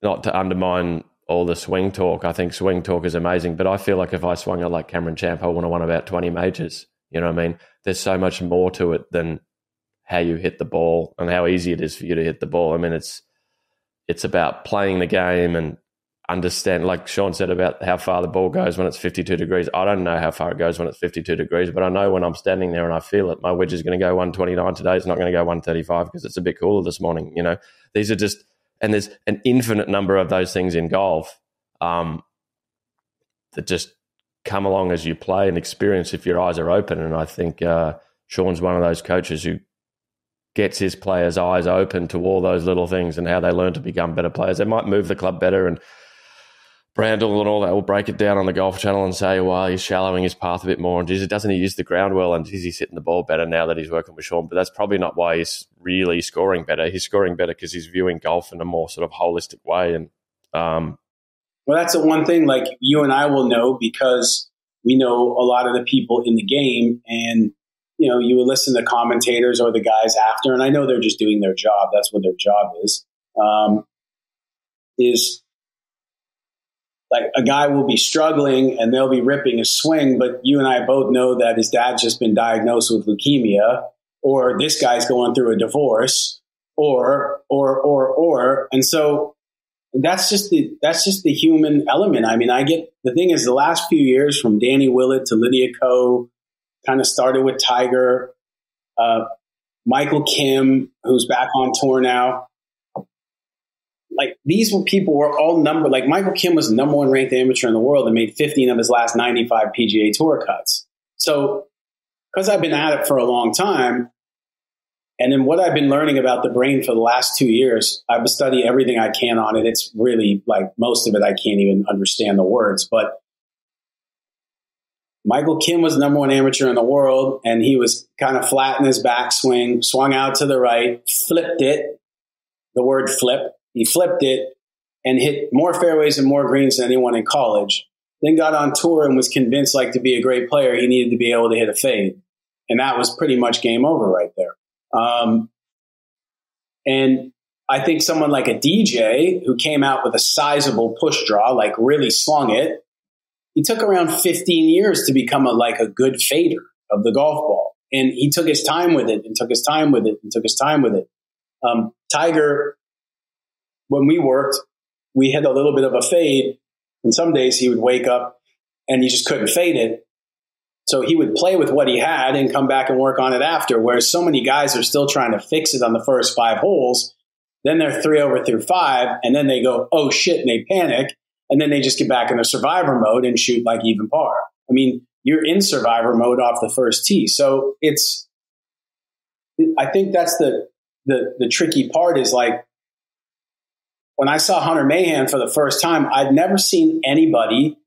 not to undermine all the swing talk. I think swing talk is amazing, but I feel like if I swung it like Cameron Champ, I would have won about 20 majors. You know what I mean? There's so much more to it than how you hit the ball and how easy it is for you to hit the ball. I mean, it's it's about playing the game and understand, like Sean said about how far the ball goes when it's 52 degrees. I don't know how far it goes when it's 52 degrees, but I know when I'm standing there and I feel it, my wedge is going to go 129 today. It's not going to go 135 because it's a bit cooler this morning. You know, these are just and there's an infinite number of those things in golf um, that just come along as you play and experience if your eyes are open. And I think uh, Sean's one of those coaches who gets his players' eyes open to all those little things and how they learn to become better players. They might move the club better and Brandel and all that will break it down on the golf channel and say, well, he's shallowing his path a bit more. And geez, doesn't he use the ground well? And is he hitting the ball better now that he's working with Sean? But that's probably not why he's really scoring better. He's scoring better because he's viewing golf in a more sort of holistic way. And um, well, that's the one thing like you and I will know because we know a lot of the people in the game and you know, you will listen to commentators or the guys after, and I know they're just doing their job. That's what their job is. Um, is like a guy will be struggling and they'll be ripping a swing, but you and I both know that his dad's just been diagnosed with leukemia, or this guy's going through a divorce, or or or or, and so that's just the that's just the human element. I mean, I get the thing is the last few years from Danny Willett to Lydia Ko, kind of started with Tiger, uh, Michael Kim, who's back on tour now these were people were all number like Michael Kim was number one ranked amateur in the world and made 15 of his last 95 PGA Tour cuts. So because I've been at it for a long time, and then what I've been learning about the brain for the last two years, I've studied everything I can on it. It's really like most of it I can't even understand the words, but Michael Kim was number one amateur in the world, and he was kind of flat in his backswing, swung out to the right, flipped it. The word flip he flipped it and hit more fairways and more greens than anyone in college. Then got on tour and was convinced, like, to be a great player, he needed to be able to hit a fade. And that was pretty much game over right there. Um, and I think someone like a DJ who came out with a sizable push draw, like really slung it, he took around 15 years to become a, like a good fader of the golf ball. And he took his time with it and took his time with it and took his time with it. Um, Tiger when we worked, we had a little bit of a fade. And some days he would wake up and he just couldn't fade it. So he would play with what he had and come back and work on it after. Whereas so many guys are still trying to fix it on the first five holes. Then they're three over through five, and then they go, oh shit, and they panic. And then they just get back into survivor mode and shoot like even par. I mean, you're in survivor mode off the first tee. So it's, I think that's the, the, the tricky part is like when I saw Hunter Mahan for the first time, I'd never seen anybody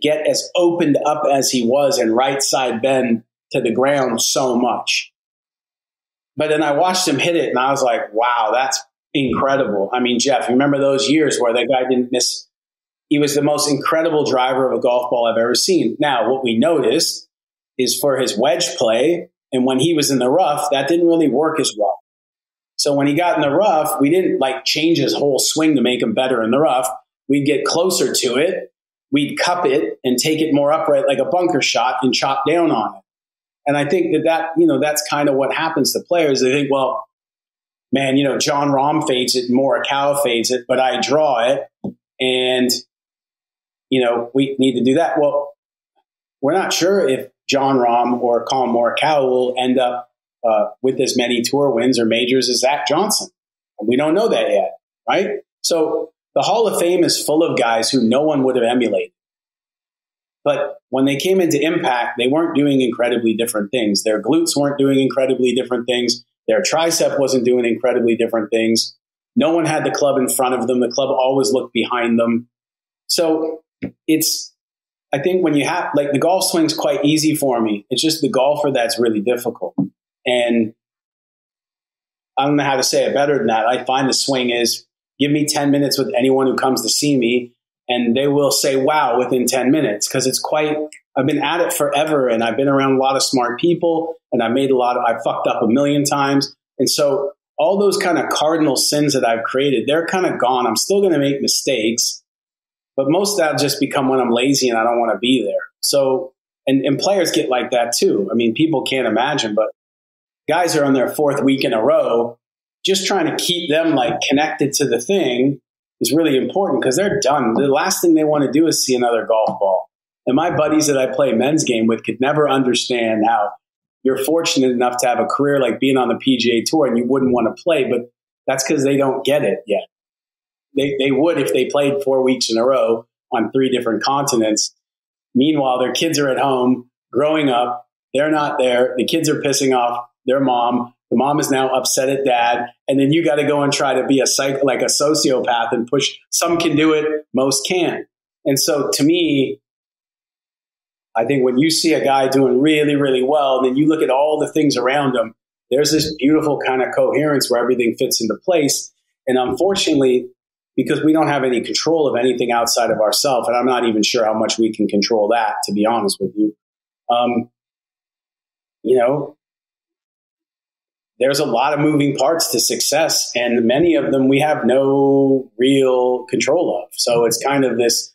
get as opened up as he was and right side bend to the ground so much. But then I watched him hit it and I was like, wow, that's incredible. I mean, Geoff, remember those years where that guy didn't miss? He was the most incredible driver of a golf ball I've ever seen. Now, what we noticed is for his wedge play, and when he was in the rough, that didn't really work as well. So when he got in the rough, we didn't like change his whole swing to make him better in the rough. We'd get closer to it we'd cup it and take it more upright like a bunker shot and chop down on it. And I think that that, you know, that's kind of what happens to players. They think, well, man, you know, Jon Rahm fades it, Morikawa fades it, but I draw it and, you know, we need to do that. Well, we're not sure if Jon Rahm or Collin Morikawa will end up uh, with as many tour wins or majors as Zach Johnson. We don't know that yet, right? So the Hall of Fame is full of guys who no one would have emulated. But when they came into impact, they weren't doing incredibly different things. Their glutes weren't doing incredibly different things. Their tricep wasn't doing incredibly different things. No one had the club in front of them. The club always looked behind them. So it's, I think when you have, like the golf swing's quite easy for me. It's just the golfer that's really difficult. And I don't know how to say it better than that. I find the swing is give me 10 minutes with anyone who comes to see me and they will say wow within 10 minutes because it's quite i've been at it forever and i've been around a lot of smart people and i've made a lot of i've fucked up a million times. And so all those kind of cardinal sins that i've created they're kind of gone. I'm still going to make mistakes but most of that just become when i'm lazy and i don't want to be there. So and, and players get like that too. I mean people can't imagine but guys are on their fourth week in a row just trying to keep them like connected to the thing is really important because they're done. The last thing they want to do is see another golf ball. And my buddies that I play men's game with could never understand how you're fortunate enough to have a career like being on the PGA Tour and you wouldn't want to play, but that's because they don't get it yet. They, they would if they played four weeks in a row on three different continents. Meanwhile, their kids are at home growing up. They're not there. The kids are pissing off their mom. The mom is now upset at dad. And then you got to go and try to be a psych, like a sociopath and push. Some can do it, most can't. And so to me, I think when you see a guy doing really, really well, and then you look at all the things around him, there's this beautiful kind of coherence where everything fits into place. And unfortunately, because we don't have any control of anything outside of ourselves, and I'm not even sure how much we can control that, to be honest with you. Um, you know, there's a lot of moving parts to success, and many of them we have no real control of. So it's kind of this,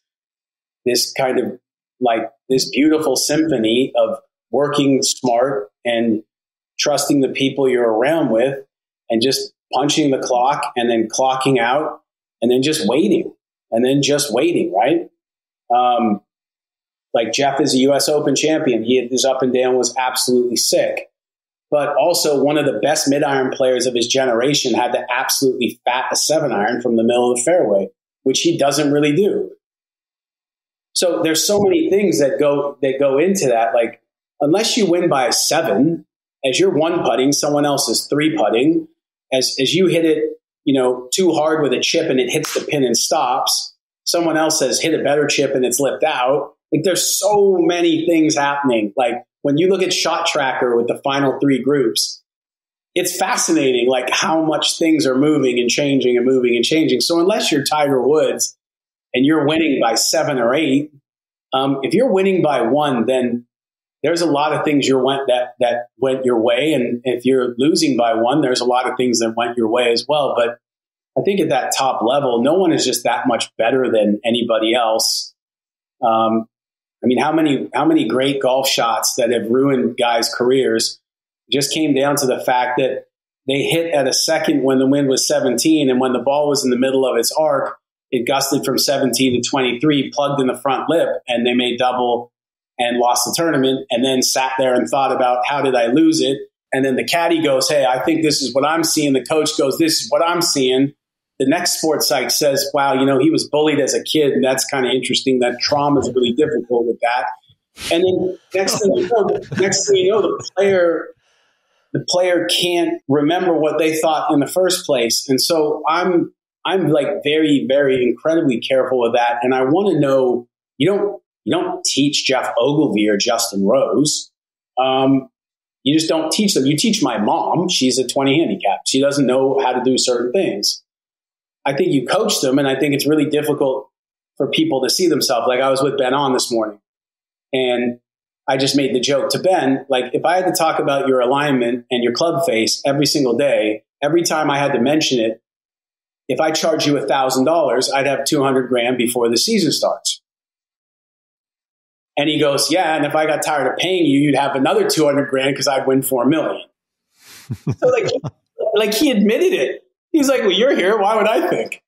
this kind of like this beautiful symphony of working smart and trusting the people you're around with, and just punching the clock and then clocking out, and then just waiting, and then just waiting, right? Um, like Geoff is a U.S. Open champion. He his up and down was absolutely sick but also one of the best mid iron players of his generation had to absolutely fat a seven iron from the middle of the fairway, which he doesn't really do. So there's so many things that go that go into that. Like unless you win by a seven, as you're one putting, someone else is three putting. As as you hit it, you know, too hard with a chip and it hits the pin and stops. Someone else has hit a better chip and it's lipped out. Like there's so many things happening. Like when you look at shot tracker with the final three groups, it's fascinating like how much things are moving and changing and moving and changing. So unless you're Tiger Woods and you're winning by seven or eight, um, if you're winning by one, then there's a lot of things went that that went your way, and if you're losing by one, there's a lot of things that went your way as well. But I think at that top level, no one is just that much better than anybody else. Um, I mean, how many how many great golf shots that have ruined guys' careers just came down to the fact that they hit at a second when the wind was 17, and when the ball was in the middle of its arc, it gusted from 17 to 23, plugged in the front lip, and they made double and lost the tournament and then sat there and thought about how did I lose it? And then the caddy goes, Hey, I think this is what I'm seeing. The coach goes, This is what I'm seeing. The next sports site says, Wow, you know, he was bullied as a kid. And that's kind of interesting. That trauma is really difficult with that. And then next thing you know, next thing you know, the player the player can't remember what they thought in the first place. And so I'm I'm like very, very incredibly careful with that. And I want to know you don't you don't teach Geoff Ogilvy or Justin Rose. Um, you just don't teach them. You teach my mom. She's a 20 handicap. She doesn't know how to do certain things. I think you coach them, and I think it's really difficult for people to see themselves. Like I was with Ben on this morning, and I just made the joke to Ben, like if I had to talk about your alignment and your club face every single day, every time I had to mention it, if I charge you a thousand dollars, I'd have 200 grand before the season starts. And he goes, yeah. And if I got tired of paying you, you'd have another 200 grand because I'd win 4 million. so like, like he admitted it. He's like, well, you're here. Why would I think?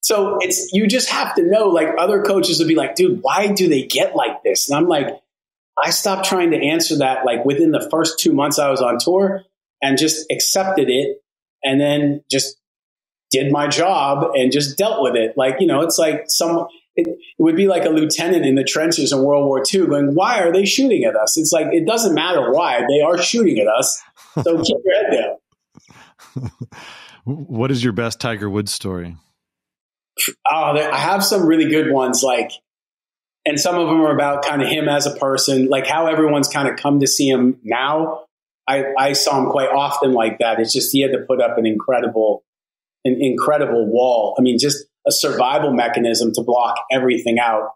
So it's you just have to know. Like other coaches would be like, dude, why do they get like this? And I'm like, I stopped trying to answer that like within the first two months I was on tour and just accepted it and then just did my job and just dealt with it. Like, you know, it's like some it, it, would be like a lieutenant in the trenches in World War II going, Why are they shooting at us? It's like it doesn't matter why, they are shooting at us. So keep your head down. what is your best Tiger Woods story? oh, I have some really good ones, like, and some of them are about kind of him as a person, like how everyone's kind of come to see him now. I, I saw him quite often like that. It's just he had to put up an incredible, an incredible wall. I mean, just a survival mechanism to block everything out,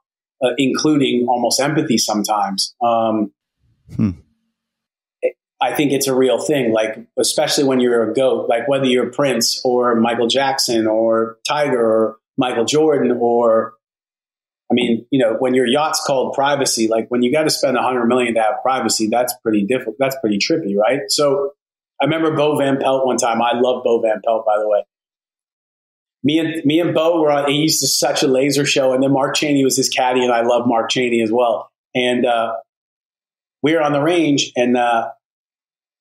uh, including almost empathy sometimes. Um, hmm. I think it's a real thing, like, especially when you're a GOAT, like whether you're Prince or Michael Jackson or Tiger or Michael Jordan or I mean, you know, when your yacht's called privacy, like when you got to spend a hundred million to have privacy, that's pretty difficult. That's pretty trippy, right? So I remember Bo Van Pelt one time. I love Bo Van Pelt, by the way. Me and me and Bo were on. He used to such a laser show, and then Mark Cheney was his caddy, and I love Mark Cheney as well. And uh, we were on the range, and uh,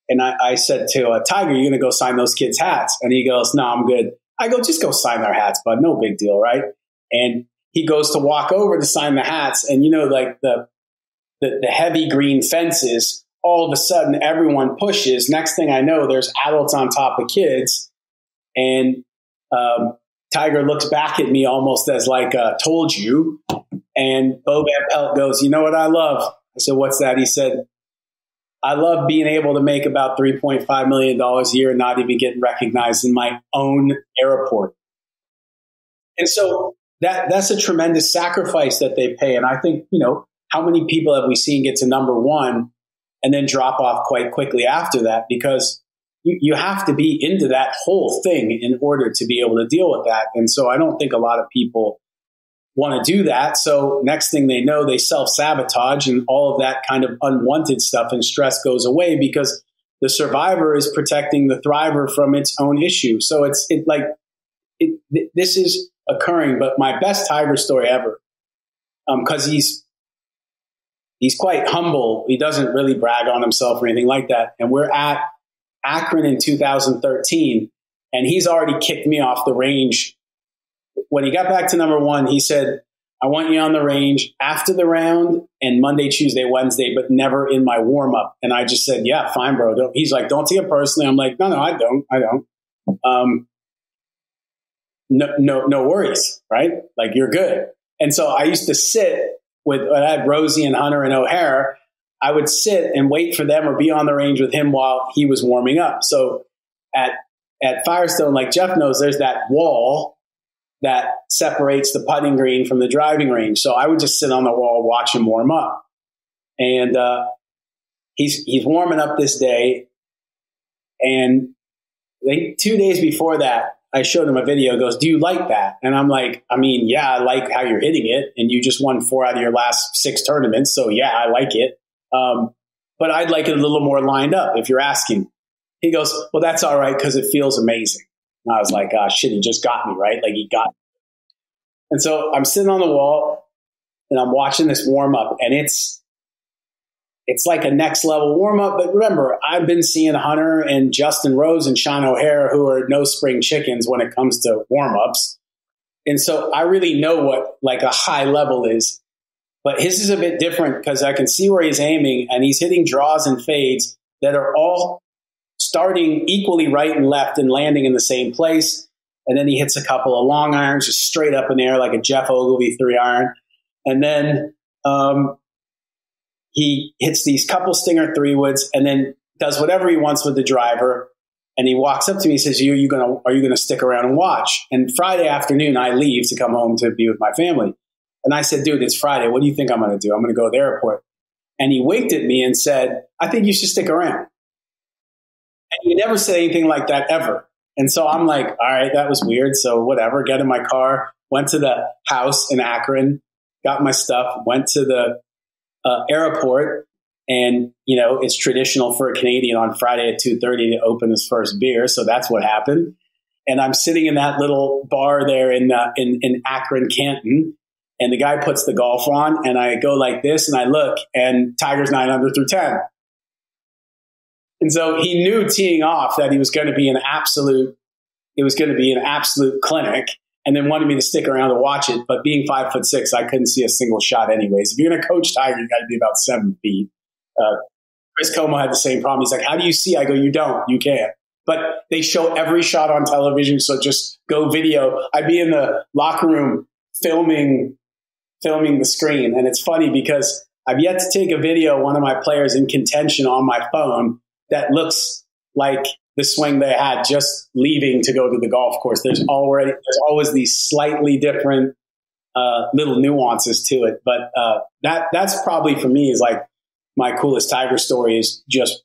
and I, I said to uh, Tiger, "You're going to go sign those kids' hats?" And he goes, "No, I'm good." I go, just go sign their hats, bud. No big deal, right? And he goes to walk over to sign the hats. And you know, like the, the, the heavy green fences, all of a sudden everyone pushes. Next thing I know, there's adults on top of kids. And um, Tiger looks back at me almost as like, uh, told you. And Bo Van Pelt goes, you know what I love? I said, what's that? He said, I love being able to make about $3.5 million a year and not even getting recognized in my own airport. And so that, that's a tremendous sacrifice that they pay. And I think, you know, how many people have we seen get to number one and then drop off quite quickly after that? Because you, you have to be into that whole thing in order to be able to deal with that. And so I don't think a lot of people want to do that. So next thing they know, they self sabotage and all of that kind of unwanted stuff and stress goes away because the survivor is protecting the thriver from its own issue. So it's it like it, this is occurring. But my best Tiger story ever, because um, he's he's quite humble. He doesn't really brag on himself or anything like that. And we're at Akron in 2013, and he's already kicked me off the range when he got back to number one, he said, I want you on the range after the round and Monday, Tuesday, Wednesday, but never in my warm up. And I just said, yeah, fine, bro. Don't. He's like, don't take it personally. I'm like, no, no, I don't. I don't. Um, no, no, no worries, right? Like you're good. And so I used to sit with, I had Rosie and Hunter and O'Hair. I would sit and wait for them or be on the range with him while he was warming up. So at, at Firestone, like Geoff knows, there's that wall that separates the putting green from the driving range. So I would just sit on the wall, watch him warm up. And uh, he's he's warming up this day, and they, two days before that, I showed him a video. Goes, do you like that? And I'm like, I mean, yeah, I like how you're hitting it, and you just won four out of your last six tournaments, so yeah, I like it. Um, but I'd like it a little more lined up if you're asking. He goes, well, that's all right because it feels amazing. And I was like, ah, shit, he just got me, right? Like he got me. And so I'm sitting on the wall and I'm watching this warm up, and it's it's like a next level warm up. But remember, I've been seeing Hunter and Justin Rose and Sean O'Hair, who are no spring chickens when it comes to warm ups. And so I really know what like a high level is. But his is a bit different because I can see where he's aiming and he's hitting draws and fades that are all starting equally right and left and landing in the same place. And then he hits a couple of long irons just straight up in the air like a Geoff Ogilvy three iron. And then um, he hits these couple stinger three woods and then does whatever he wants with the driver. And he walks up to me and says, you, you gonna, are you going to stick around and watch? And Friday afternoon, I leave to come home to be with my family. And I said, dude, it's Friday. What do you think I'm going to do? I'm going to go to the airport. And he winked at me and said, I think you should stick around. And he never said anything like that ever. And so I'm like, all right, that was weird. So whatever, get in my car, went to the house in Akron, got my stuff, went to the uh, airport. And, you know, it's traditional for a Canadian on Friday at 2.30 to open his first beer. So that's what happened. And I'm sitting in that little bar there in, uh, in, in Akron, Canton and the guy puts the golf on and I go like this and I look and Tiger's nine under through 10. And so he knew teeing off that he was going to be an absolute, it was going to be an absolute clinic and then wanted me to stick around to watch it. But being five foot six, I couldn't see a single shot anyways. If you're going to coach Tiger, you got to be about seven feet. Uh, Chris Como had the same problem. He's like, how do you see? I go, you don't, you can't. But they show every shot on television. So just go video. I'd be in the locker room filming filming the screen. And it's funny because I've yet to take a video of one of my players in contention on my phone that looks like the swing they had just leaving to go to the golf course. There's already there's always these slightly different uh, little nuances to it, but uh, that that's probably for me is like my coolest Tiger story is just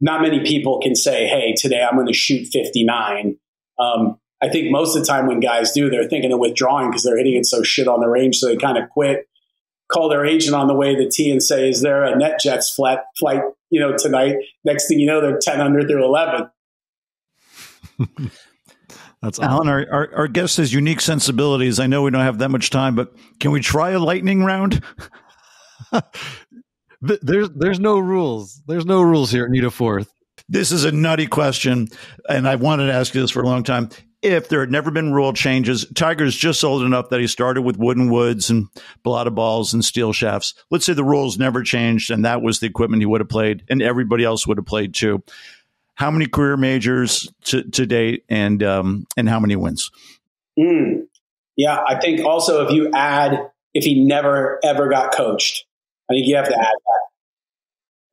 not many people can say, "Hey, today I'm going to shoot 59." Um, I think most of the time when guys do, they're thinking of withdrawing because they're hitting it so shit on the range. So they kind of quit, call their agent on the way to the tee and say, is there a NetJets flight, you know, tonight? Next thing you know, they're 10 under through 11. That's Alan. Our, our, our guest has unique sensibilities. I know we don't have that much time, but can we try a lightning round? there's there's no rules. There's no rules here at Need a Fourth. This is a nutty question, and I've wanted to ask you this for a long time if there had never been rule changes, Tiger's just old enough that he started with wooden woods and balata balls and steel shafts. Let's say the rules never changed and that was the equipment he would have played and everybody else would have played too. How many career majors to, to date and um, and how many wins? Mm. Yeah, I think also if you add if he never ever got coached, I think you have to add that,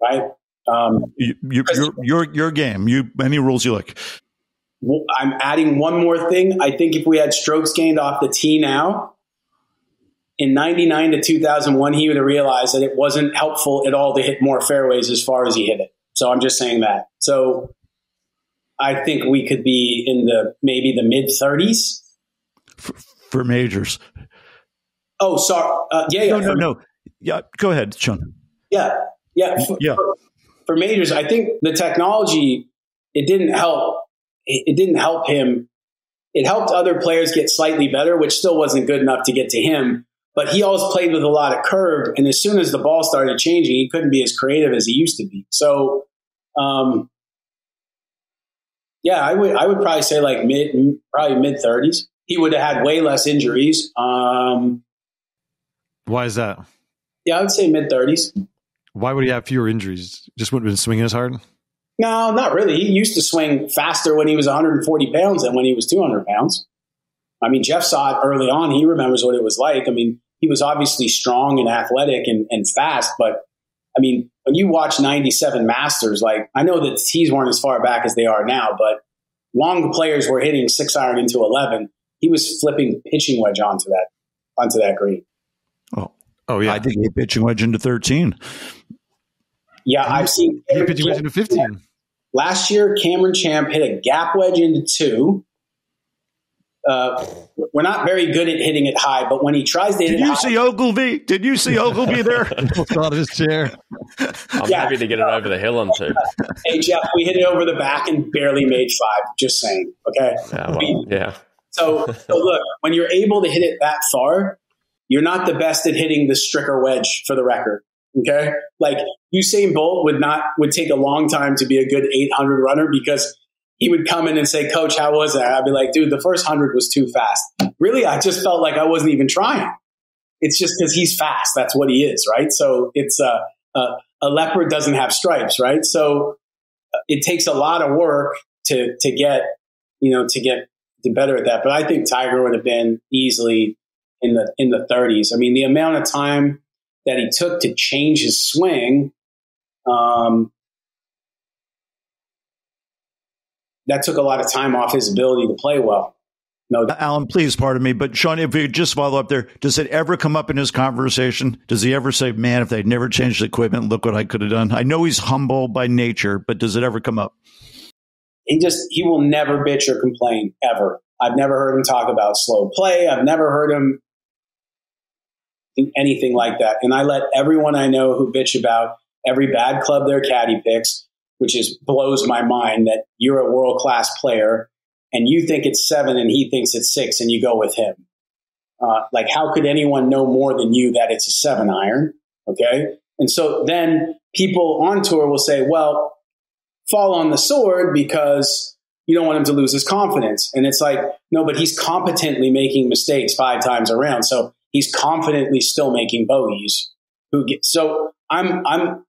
right? Um, you, you, your, your your game. You any rules you like. I'm adding one more thing. I think if we had strokes gained off the tee now, in 99 to 2001, he would have realized that it wasn't helpful at all to hit more fairways as far as he hit it. So I'm just saying that. So I think we could be in the maybe the mid 30s for, for, majors. Oh, sorry. Uh, yeah, yeah. No, no, no. Yeah, go ahead, Sean. Yeah, yeah. For, yeah. For, for majors, I think the technology it didn't help it didn't help him. It helped other players get slightly better, which still wasn't good enough to get to him. But he always played with a lot of curve, and as soon as the ball started changing, he couldn't be as creative as he used to be. So, um, yeah, I would I would probably say like mid probably mid thirties. He would have had way less injuries. Um, Why is that? Yeah, I would say mid thirties. Why would he have fewer injuries? Just wouldn't have been swinging as hard. No, not really. He used to swing faster when he was 140 pounds than when he was 200 pounds. I mean, Geoff saw it early on. He remembers what it was like. I mean, he was obviously strong and athletic and, and fast, but I mean, when you watch 97 Masters, like I know that he's weren't as far back as they are now, but long players were hitting six iron into 11. He was flipping pitching wedge onto that, onto that green. Oh, oh yeah. I think he hit pitching wedge into 13. Yeah, I've seen. He pitching wedge into 15. Last year, Cameron Champ hit a gap wedge into two. Uh, we're not very good at hitting it high, but when he tries to hit Did you high, see Ogilvy? Did you see Ogilvy there? out of his chair. I'm yeah. happy to get it over the hill on two. Hey Geoff, we hit it over the back and barely made five. Just saying. Okay. Yeah. Well, yeah. So, so look, when you're able to hit it that far, you're not the best at hitting the stricker wedge for the record. Okay. Like Usain Bolt would not, would take a long time to be a good 800 runner because he would come in and say, Coach, how was that? I'd be like, dude, the first 100 was too fast. Really, I just felt like I wasn't even trying. It's just because he's fast. That's what he is, right? So it's a, a, a leopard doesn't have stripes, right? So uh, it takes a lot of work to to get you know to get to better at that. But I think Tiger would have been easily in the in the 30s. I mean, the amount of time that he took to change his swing, um, that took a lot of time off his ability to play well. No, Alan, please pardon me, but Sean, if you just follow up there, does it ever come up in his conversation? Does he ever say, "Man, if they'd never changed the equipment, look what I could have done"? I know he's humble by nature, but does it ever come up? He just he will never bitch or complain ever. I've never heard him talk about slow play. I've never heard him anything like that. And I let everyone I know who bitch about every bad club their caddy picks, which is blows my mind that you're a world class player and you think it's seven and he thinks it's six and you go with him. Uh, like, how could anyone know more than you that it's a seven iron? Okay. And so then people on tour will say, well, fall on the sword because you don't want him to lose his confidence. And it's like, no, but he's competently making mistakes five times around. So he's confidently still making bogeys. Who get, so I'm, I'm,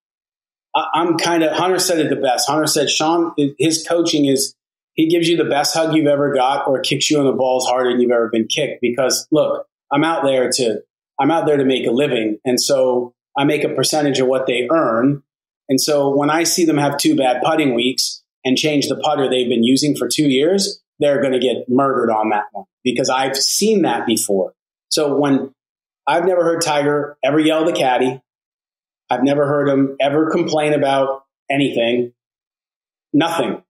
I'm kind of, Hunter said it the best. Hunter said, Sean, his coaching is he gives you the best hug you've ever got or kicks you in the balls harder than you've ever been kicked. Because look, I'm out there to I'm out there to make a living. And so I make a percentage of what they earn. And so when I see them have two bad putting weeks and change the putter they've been using for two years, they're going to get murdered on that one because I've seen that before. So when I've never heard Tiger ever yell the caddy, I've never heard him ever complain about anything, nothing.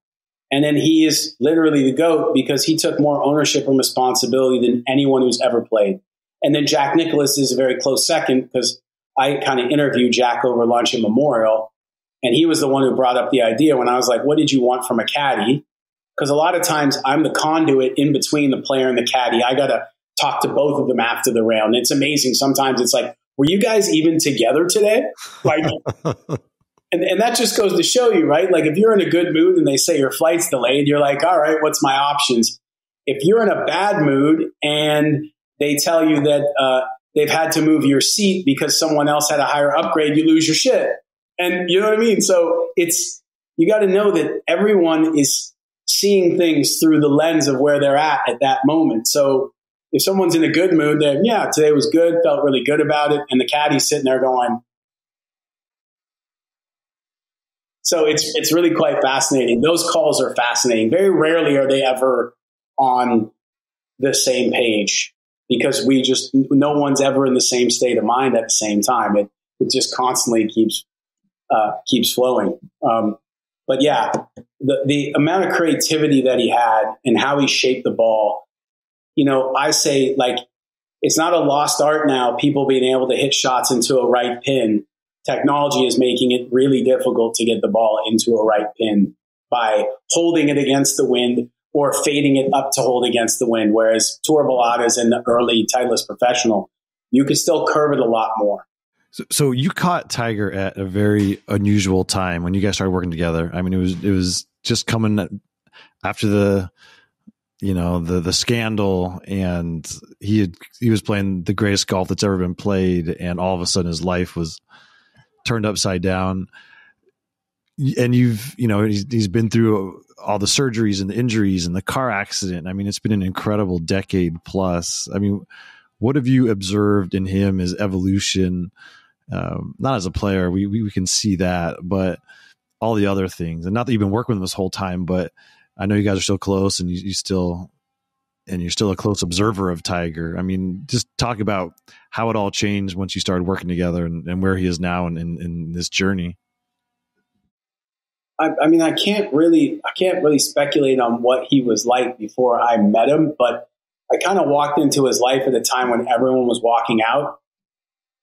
And then he is literally the GOAT because he took more ownership and responsibility than anyone who's ever played. And then Jack Nicklaus is a very close second because I kind of interviewed Jack over lunch at Memorial. And he was the one who brought up the idea when I was like, what did you want from a caddy? Because a lot of times I'm the conduit in between the player and the caddy. I got to talk to both of them after the round. It's amazing. Sometimes it's like, were you guys even together today? Like, And, and that just goes to show you, right? Like if you're in a good mood and they say your flight's delayed, you're like, all right, what's my options? If you're in a bad mood and they tell you that uh, they've had to move your seat because someone else had a higher upgrade, you lose your shit. And you know what I mean? So it's, you got to know that everyone is seeing things through the lens of where they're at at that moment. So if someone's in a good mood, then yeah, today was good, felt really good about it. And the caddy's sitting there going, So it's it's really quite fascinating. Those calls are fascinating. Very rarely are they ever on the same page because we just no one's ever in the same state of mind at the same time. It it just constantly keeps uh, keeps flowing. Um, but yeah, the the amount of creativity that he had and how he shaped the ball. You know, I say like it's not a lost art now. People being able to hit shots into a right pin technology is making it really difficult to get the ball into a right pin by holding it against the wind or fading it up to hold against the wind. Whereas Tour Balatas in the early Titleist Professional, you could still curve it a lot more. So, so you caught Tiger at a very unusual time when you guys started working together. I mean, it was it was just coming after the you know the the scandal and he had he was playing the greatest golf that's ever been played and all of a sudden his life was turned upside down. And you've you know he's, he's been through all the surgeries and the injuries and the car accident. I mean it's been an incredible decade plus. I mean what have you observed in him as evolution? Um, not as a player we, we, we can see that but all the other things. And not that you've been working with him this whole time but i know you guys are still close and you, you still and you're still a close observer of Tiger. I mean, just talk about how it all changed once you started working together and, and where he is now in, in, in this journey. I, I, mean, I can't really, I can't really speculate on what he was like before I met him, but I kind of walked into his life at a time when everyone was walking out.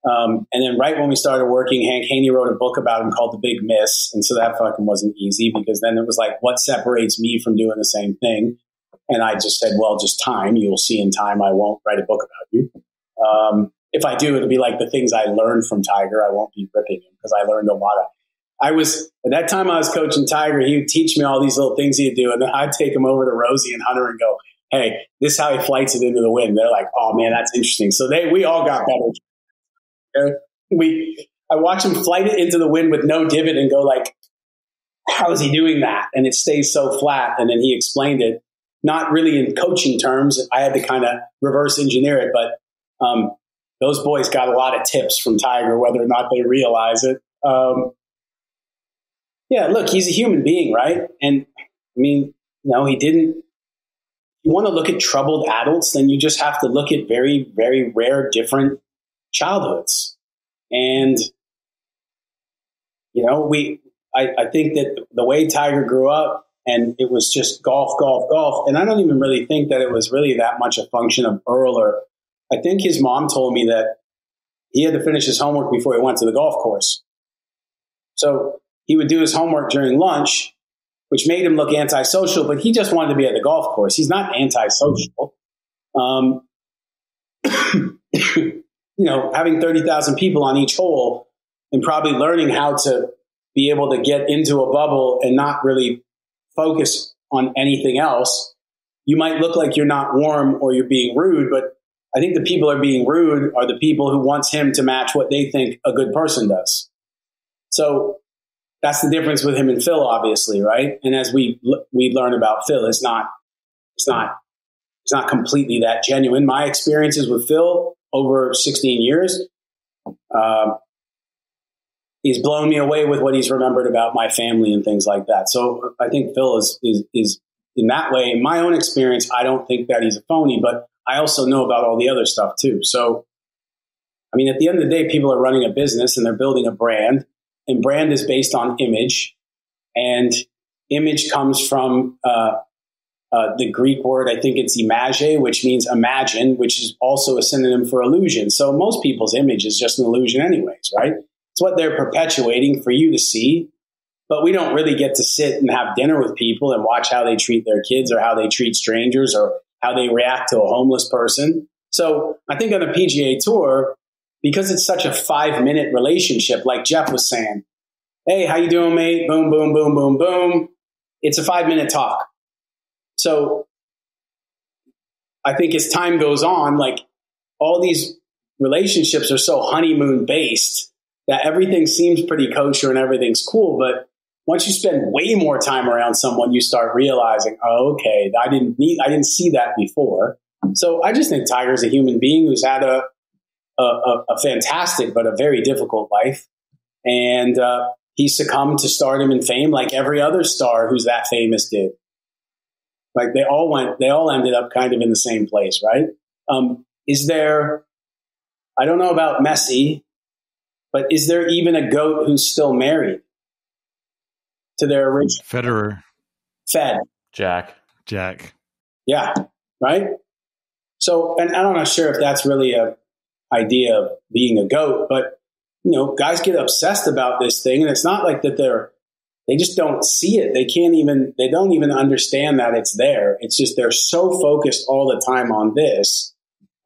Um, and then right when we started working, Hank Haney wrote a book about him called The Big Miss. And so that fucking wasn't easy because then it was like, what separates me from doing the same thing? And I just said, well, just time. You'll see in time. I won't write a book about you. Um, if I do, it'll be like the things I learned from Tiger. I won't be ripping him because I learned a lot of. I was at that time I was coaching Tiger. He would teach me all these little things he'd do, and then I'd take him over to Rosie and Hunter and go, "Hey, this is how he flights it into the wind." They're like, "Oh man, that's interesting." So they we all got better. We I watch him flight it into the wind with no divot and go like, "How is he doing that?" And it stays so flat. And then he explained it, not really in coaching terms. I had to kind of reverse engineer it, but um, those boys got a lot of tips from Tiger, whether or not they realize it. Um, yeah, look, he's a human being, right? And I mean, you know, he didn't. You want to look at troubled adults, then you just have to look at very, very rare, different childhoods. And, you know, we, I, I think that the way Tiger grew up, and it was just golf, golf, golf. And I don't even really think that it was really that much a function of Earl or I think his mom told me that he had to finish his homework before he went to the golf course. So he would do his homework during lunch, which made him look antisocial, but he just wanted to be at the golf course. He's not antisocial. Um, you know, having 30,000 people on each hole and probably learning how to be able to get into a bubble and not really focus on anything else. You might look like you're not warm or you're being rude, but I think the people are being rude are the people who wants him to match what they think a good person does. So that's the difference with him and Phil, obviously, right? And as we we learn about Phil, it's not it's not it's not completely that genuine. My experiences with Phil over 16 years, uh, he's blown me away with what he's remembered about my family and things like that. So I think Phil is is, is in that way. In my own experience, I don't think that he's a phony, but I also know about all the other stuff too. So, I mean, at the end of the day, people are running a business and they're building a brand, and brand is based on image, and image comes from uh, uh, the Greek word, I think it's image, which means imagine, which is also a synonym for illusion. So most people's image is just an illusion, anyways, right? It's what they're perpetuating for you to see. But we don't really get to sit and have dinner with people and watch how they treat their kids or how they treat strangers or how they react to a homeless person. So I think on a PGA tour, because it's such a five minute relationship, like Geoff was saying, hey, how you doing, mate? Boom, boom, boom, boom, boom. It's a five minute talk. So I think as time goes on, like all these relationships are so honeymoon based that everything seems pretty kosher and everything's cool. But once you spend way more time around someone, you start realizing, oh, okay, I didn't need, I didn't see that before. So I just think Tiger's a human being who's had a, a, a fantastic but a very difficult life, and uh, he succumbed to stardom and fame like every other star who's that famous did. Like they all went, they all ended up kind of in the same place, right? Um, is there? I don't know about Messi, but is there even a goat who's still married? to their original. Federer. Fed. Jack. Jack. Yeah. Right. So, and I'm not sure if that's really a idea of being a goat, but you know, guys get obsessed about this thing, and it's not like that they're they just don't see it. They can't even they don't even understand that it's there. It's just they're so focused all the time on this,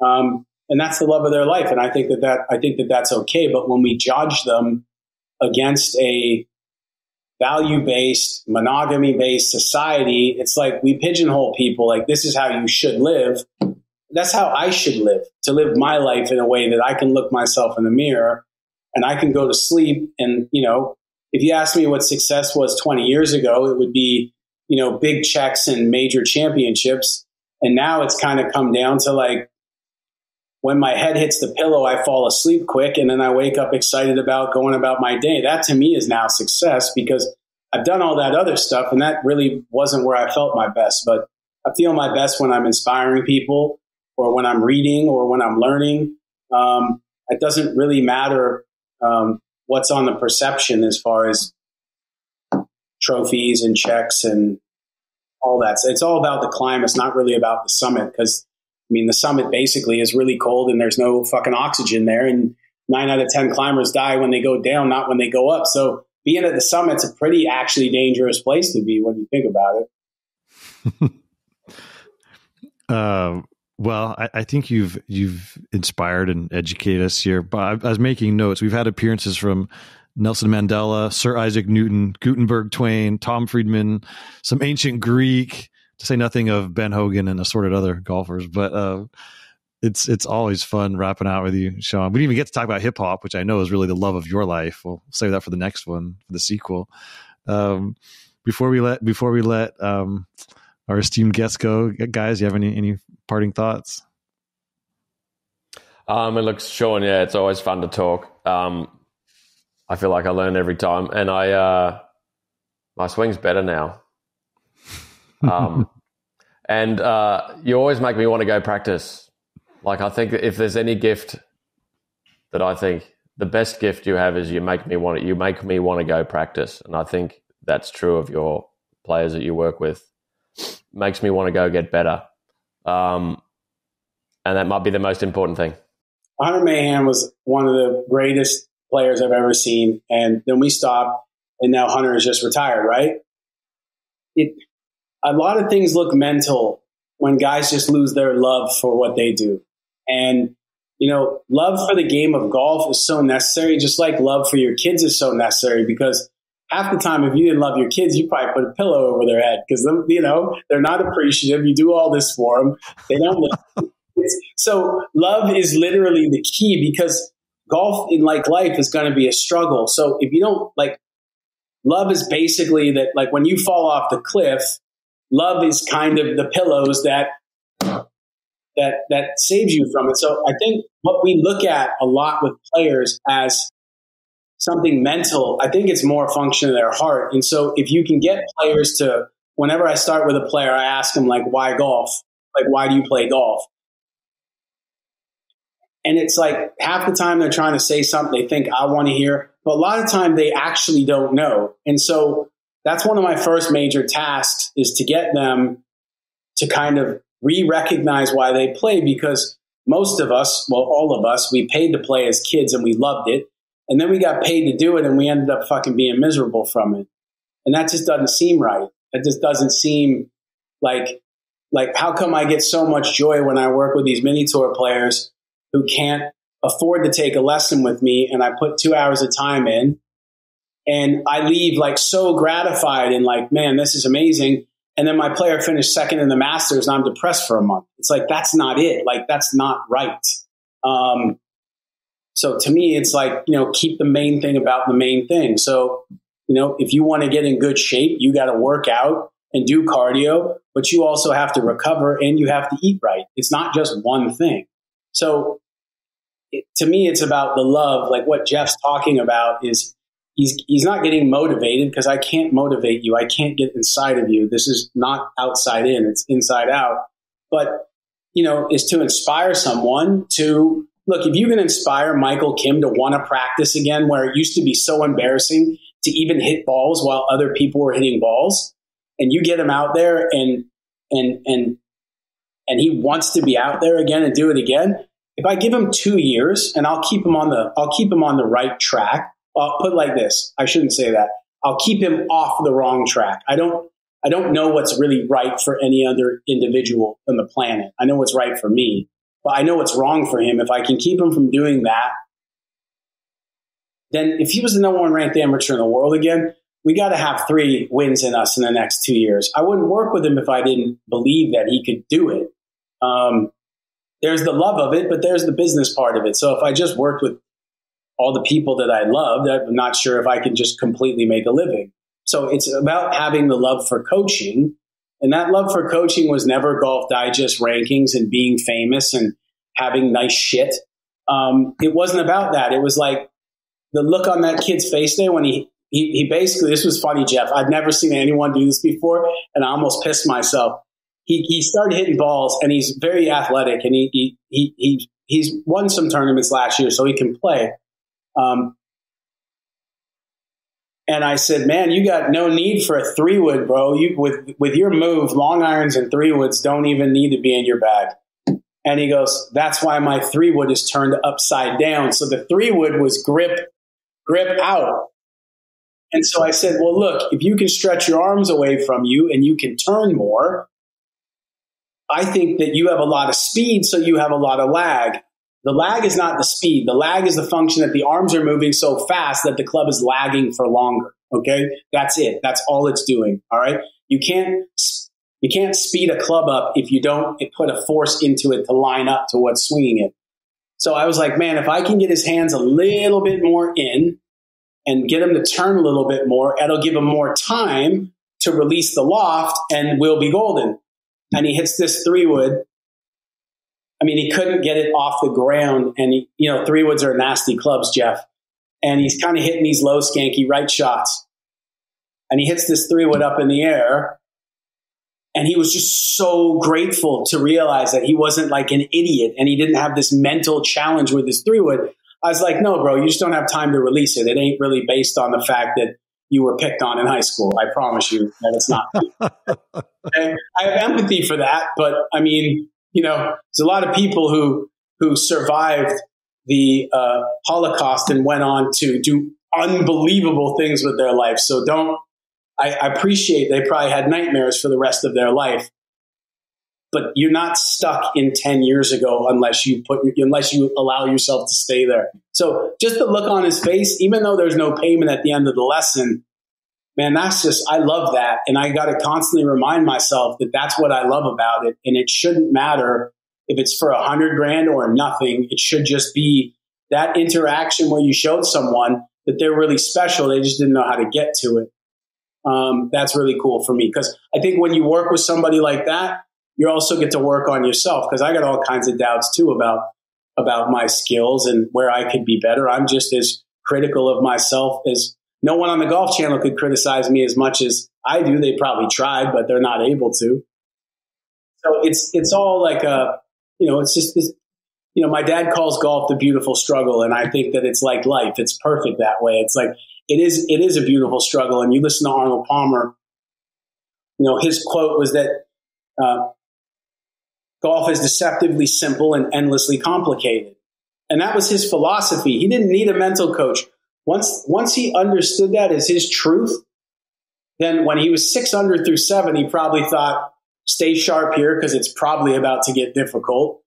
um, and that's the love of their life. And I think that that I think that that's okay. But when we judge them against a value based, monogamy based society, it's like we pigeonhole people like this is how you should live. That's how I should live to live my life in a way that I can look myself in the mirror and I can go to sleep. And, you know, if you ask me what success was 20 years ago, it would be, you know, big checks and major championships. And now it's kind of come down to like when my head hits the pillow, I fall asleep quick and then I wake up excited about going about my day. That to me is now success because I've done all that other stuff and that really wasn't where I felt my best. But I feel my best when I'm inspiring people or when I'm reading or when I'm learning. Um, it doesn't really matter um, what's on the perception as far as trophies and checks and all that. So it's all about the climb. It's not really about the summit because I mean, the summit basically is really cold and there's no fucking oxygen there. And nine out of 10 climbers die when they go down, not when they go up. So being at the summit's a pretty actually dangerous place to be when you think about it. uh, Well, I, I, think you've you've inspired and educated us here. But I, I was making notes. We've had appearances from Nelson Mandela, Sir Isaac Newton, Gutenberg Twain, Tom Friedman, some ancient Greek, to say nothing of Ben Hogan and assorted other golfers. But uh, it's it's always fun wrapping out with you, Sean. We didn't even get to talk about hip hop, which I know is really the love of your life. We'll save that for the next one, for the sequel. Um, before we let before we let um, our esteemed guests go, guys, you have any any parting thoughts? Um, it looks Sean. Yeah, it's always fun to talk. Um, I feel like I learn every time, and I uh, my swing's better now. Um, and uh, you always make me want to go practice. Like I think if there's any gift that I think the best gift you have is you make me want to, you make me want to go practice, and I think that's true of your players that you work with. Makes me want to go get better, um, and that might be the most important thing. Hunter Mahan was one of the greatest players I've ever seen. And then we stopped, and now Hunter is just retired, right? It, a lot of things look mental when guys just lose their love for what they do. And, you know, love for the game of golf is so necessary, just like love for your kids is so necessary because half the time, if you didn't love your kids, you probably put a pillow over their head because, you know, they're not appreciative. You do all this for them. They don't. so love is literally the key because golf in like life is going to be a struggle. So if you don't like, love is basically that like when you fall off the cliff, love is kind of the pillows that that that saves you from it. So I think what we look at a lot with players as something mental, I think it's more a function of their heart. And so if you can get players to whenever I start with a player, I ask them like, why golf? Like, why do you play golf? And it's like half the time they're trying to say something they think I want to hear, but a lot of time they actually don't know. And so that's one of my first major tasks is to get them to kind of re-recognize why they play because most of us, well, all of us, we paid to play as kids and we loved it. And then we got paid to do it and we ended up fucking being miserable from it. And that just doesn't seem right. It just doesn't seem like, like, how come I get so much joy when I work with these mini tour players who can't afford to take a lesson with me and I put two hours of time in and I leave like so gratified and like, man, this is amazing. And then my player finished second in the Masters and I'm depressed for a month. It's like, that's not it. Like, that's not right. Um, so to me, it's like, you know, keep the main thing about the main thing. So, you know, if you want to get in good shape, you got to work out and do cardio, but you also have to recover and you have to eat right. It's not just one thing. So it, to me, it's about the love. Like what Geoff's talking about is he's he's not getting motivated because I can't motivate you. I can't get inside of you. This is not outside in; it's inside out. But you know, is to inspire someone to look. If you can inspire Michael Kim to want to practice again, where it used to be so embarrassing to even hit balls while other people were hitting balls, and you get him out there and and and and he wants to be out there again and do it again, if I give him two years and I'll keep him on the I'll keep him on the right track. I'll put like this. I shouldn't say that. I'll keep him off the wrong track. I don't I don't know what's really right for any other individual on the planet. I know what's right for me, but I know what's wrong for him. If I can keep him from doing that, then if he was the number one ranked amateur in the world again, we got to have three wins in us in the next two years. I wouldn't work with him if I didn't believe that he could do it. Um, there's the love of it, but there's the business part of it. So if I just worked with all the people that I loved, I'm not sure if I could just completely make a living. So it's about having the love for coaching. And that love for coaching was never Golf Digest rankings and being famous and having nice shit. Um, it wasn't about that. It was like the look on that kid's face there when he, he, he basically, this was funny, Geoff. I've never seen anyone do this before, and I almost pissed myself he, he started hitting balls and he's very athletic and he, he, he, he he's won some tournaments last year, so he can play. Um, and I said, "Man, you got no need for a three wood, bro. You with with your move, long irons and three woods don't even need to be in your bag." And he goes, "That's why my three wood is turned upside down. So the three wood was grip grip out." And so I said, "Well, look, if you can stretch your arms away from you and you can turn more, I think that you have a lot of speed, so you have a lot of lag. The lag is not the speed. The lag is the function that the arms are moving so fast that the club is lagging for longer. Okay. That's it. That's all it's doing. All right. You can't, you can't speed a club up if you don't put a force into it to line up to what's swinging it. So I was like, man, if I can get his hands a little bit more in and get him to turn a little bit more, it'll give him more time to release the loft and we'll be golden. And he hits this three wood mean, he couldn't get it off the ground. And, he, you know, three woods are nasty clubs, Geoff. And he's kind of hitting these low, skanky right shots. And he hits this three wood up in the air. And he was just so grateful to realize that he wasn't like an idiot and he didn't have this mental challenge with his three wood. I was like, no, bro, you just don't have time to release it. It ain't really based on the fact that you were picked on in high school. I promise you that it's not. I have empathy for that, but I mean, you know, there's a lot of people who who survived the uh, Holocaust and went on to do unbelievable things with their life. So don't. I, I appreciate they probably had nightmares for the rest of their life, but you're not stuck in 10 years ago unless you put unless you allow yourself to stay there so just the look on his face even though there's no payment at the end of the lesson man, that's just, I love that. And I got to constantly remind myself that that's what I love about it. And it shouldn't matter if it's for a hundred grand or nothing. It should just be that interaction where you showed someone that they're really special. They just didn't know how to get to it. Um, that's really cool for me because I think when you work with somebody like that, you also get to work on yourself because I got all kinds of doubts too about about my skills and where I could be better. I'm just as critical of myself as no one on the golf channel could criticize me as much as I do. They probably tried, but they're not able to. So it's it's all like a you know it's just this you know my dad calls golf the beautiful struggle, and I think that it's like life. It's perfect that way. It's like it is it is a beautiful struggle. And you listen to Arnold Palmer. You know his quote was that uh, golf is deceptively simple and endlessly complicated, and that was his philosophy. He didn't need a mental coach. Once, once he understood that as his truth, then when he was six under through seven, he probably thought, stay sharp here because it's probably about to get difficult.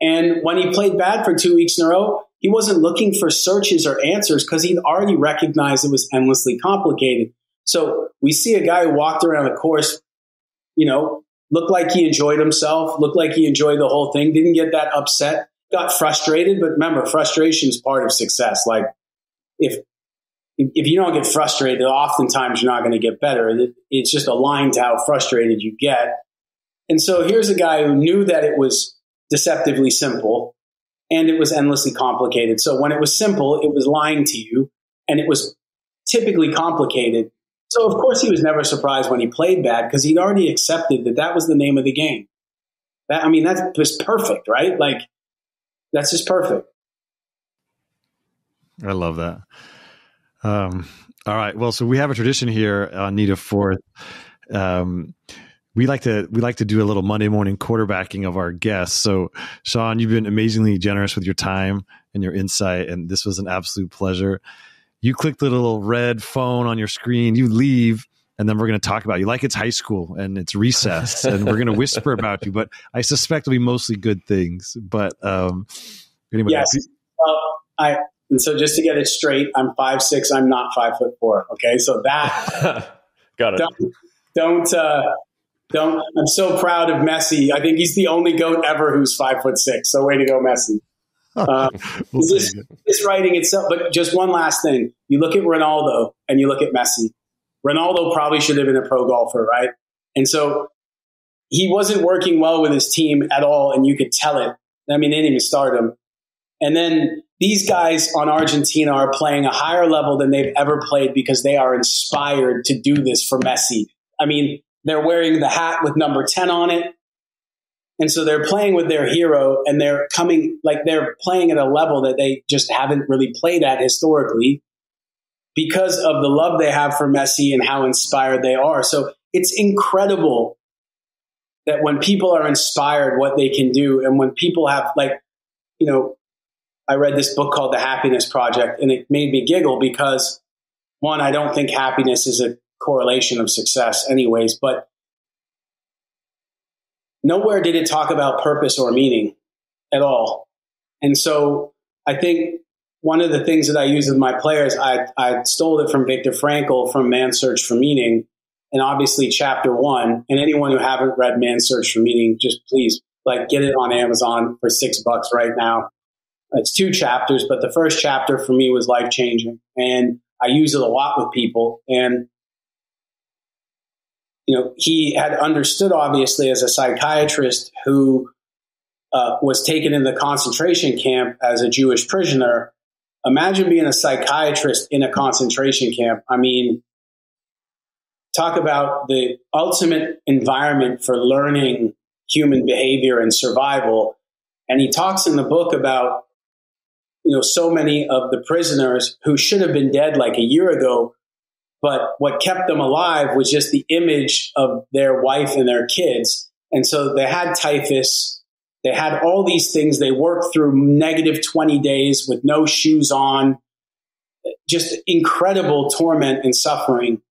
And when he played bad for two weeks in a row, he wasn't looking for searches or answers because he'd already recognized it was endlessly complicated. So we see a guy who walked around the course, you know, looked like he enjoyed himself, looked like he enjoyed the whole thing, didn't get that upset, got frustrated. But remember, frustration is part of success. Like if if you don't get frustrated, oftentimes you're not going to get better. It's just aligned to how frustrated you get. And so here's a guy who knew that it was deceptively simple and it was endlessly complicated. So when it was simple, it was lying to you and it was typically complicated. So of course he was never surprised when he played bad because he'd already accepted that that was the name of the game. That, I mean, that was perfect, right? Like that's just perfect. I love that. Um, all right. Well, so we have a tradition here on Need a Fourth. Um, we like to we like to do a little Monday morning quarterbacking of our guests. So, Sean, you've been amazingly generous with your time and your insight, and this was an absolute pleasure. You click the little red phone on your screen, you leave, and then we're going to talk about you like it's high school and it's recess, and we're going to whisper about you. But I suspect it'll be mostly good things. But um, anyway, yes. Well, I and so just to get it straight, I'm five six. I'm not five foot four. Okay, so that got it. Don't don't, uh, don't. I'm so proud of Messi. I think he's the only goat ever who's five foot six. So way to go, Messi. Uh, we'll this, this writing itself, but just one last thing. You look at Ronaldo and you look at Messi. Ronaldo probably should have been a pro golfer, right? And so he wasn't working well with his team at all, and you could tell it. I mean, they didn't even start him. And then these guys on Argentina are playing a higher level than they've ever played because they are inspired to do this for Messi. I mean, they're wearing the hat with number 10 on it. And so they're playing with their hero and they're coming, like they're playing at a level that they just haven't really played at historically because of the love they have for Messi and how inspired they are. So it's incredible that when people are inspired, what they can do. And when people have, like, you know, I read this book called The Happiness Project, and it made me giggle because one, I don't think happiness is a correlation of success, anyways, but nowhere did it talk about purpose or meaning at all. And so I think one of the things that I use with my players, I, I stole it from Viktor Frankl from Man's Search for Meaning, and obviously chapter one. And anyone who haven't read Man's Search for Meaning, just please like get it on Amazon for six bucks right now. It's two chapters, but the first chapter for me was life changing, and I use it a lot with people. And you know, he had understood obviously as a psychiatrist who uh, was taken in the concentration camp as a Jewish prisoner imagine being a psychiatrist in a concentration camp. I mean, talk about the ultimate environment for learning human behavior and survival. And he talks in the book about, you know, so many of the prisoners who should have been dead like a year ago, but what kept them alive was just the image of their wife and their kids. And so they had typhus they had all these things. They worked through negative 20 days with no shoes on, just incredible torment and suffering.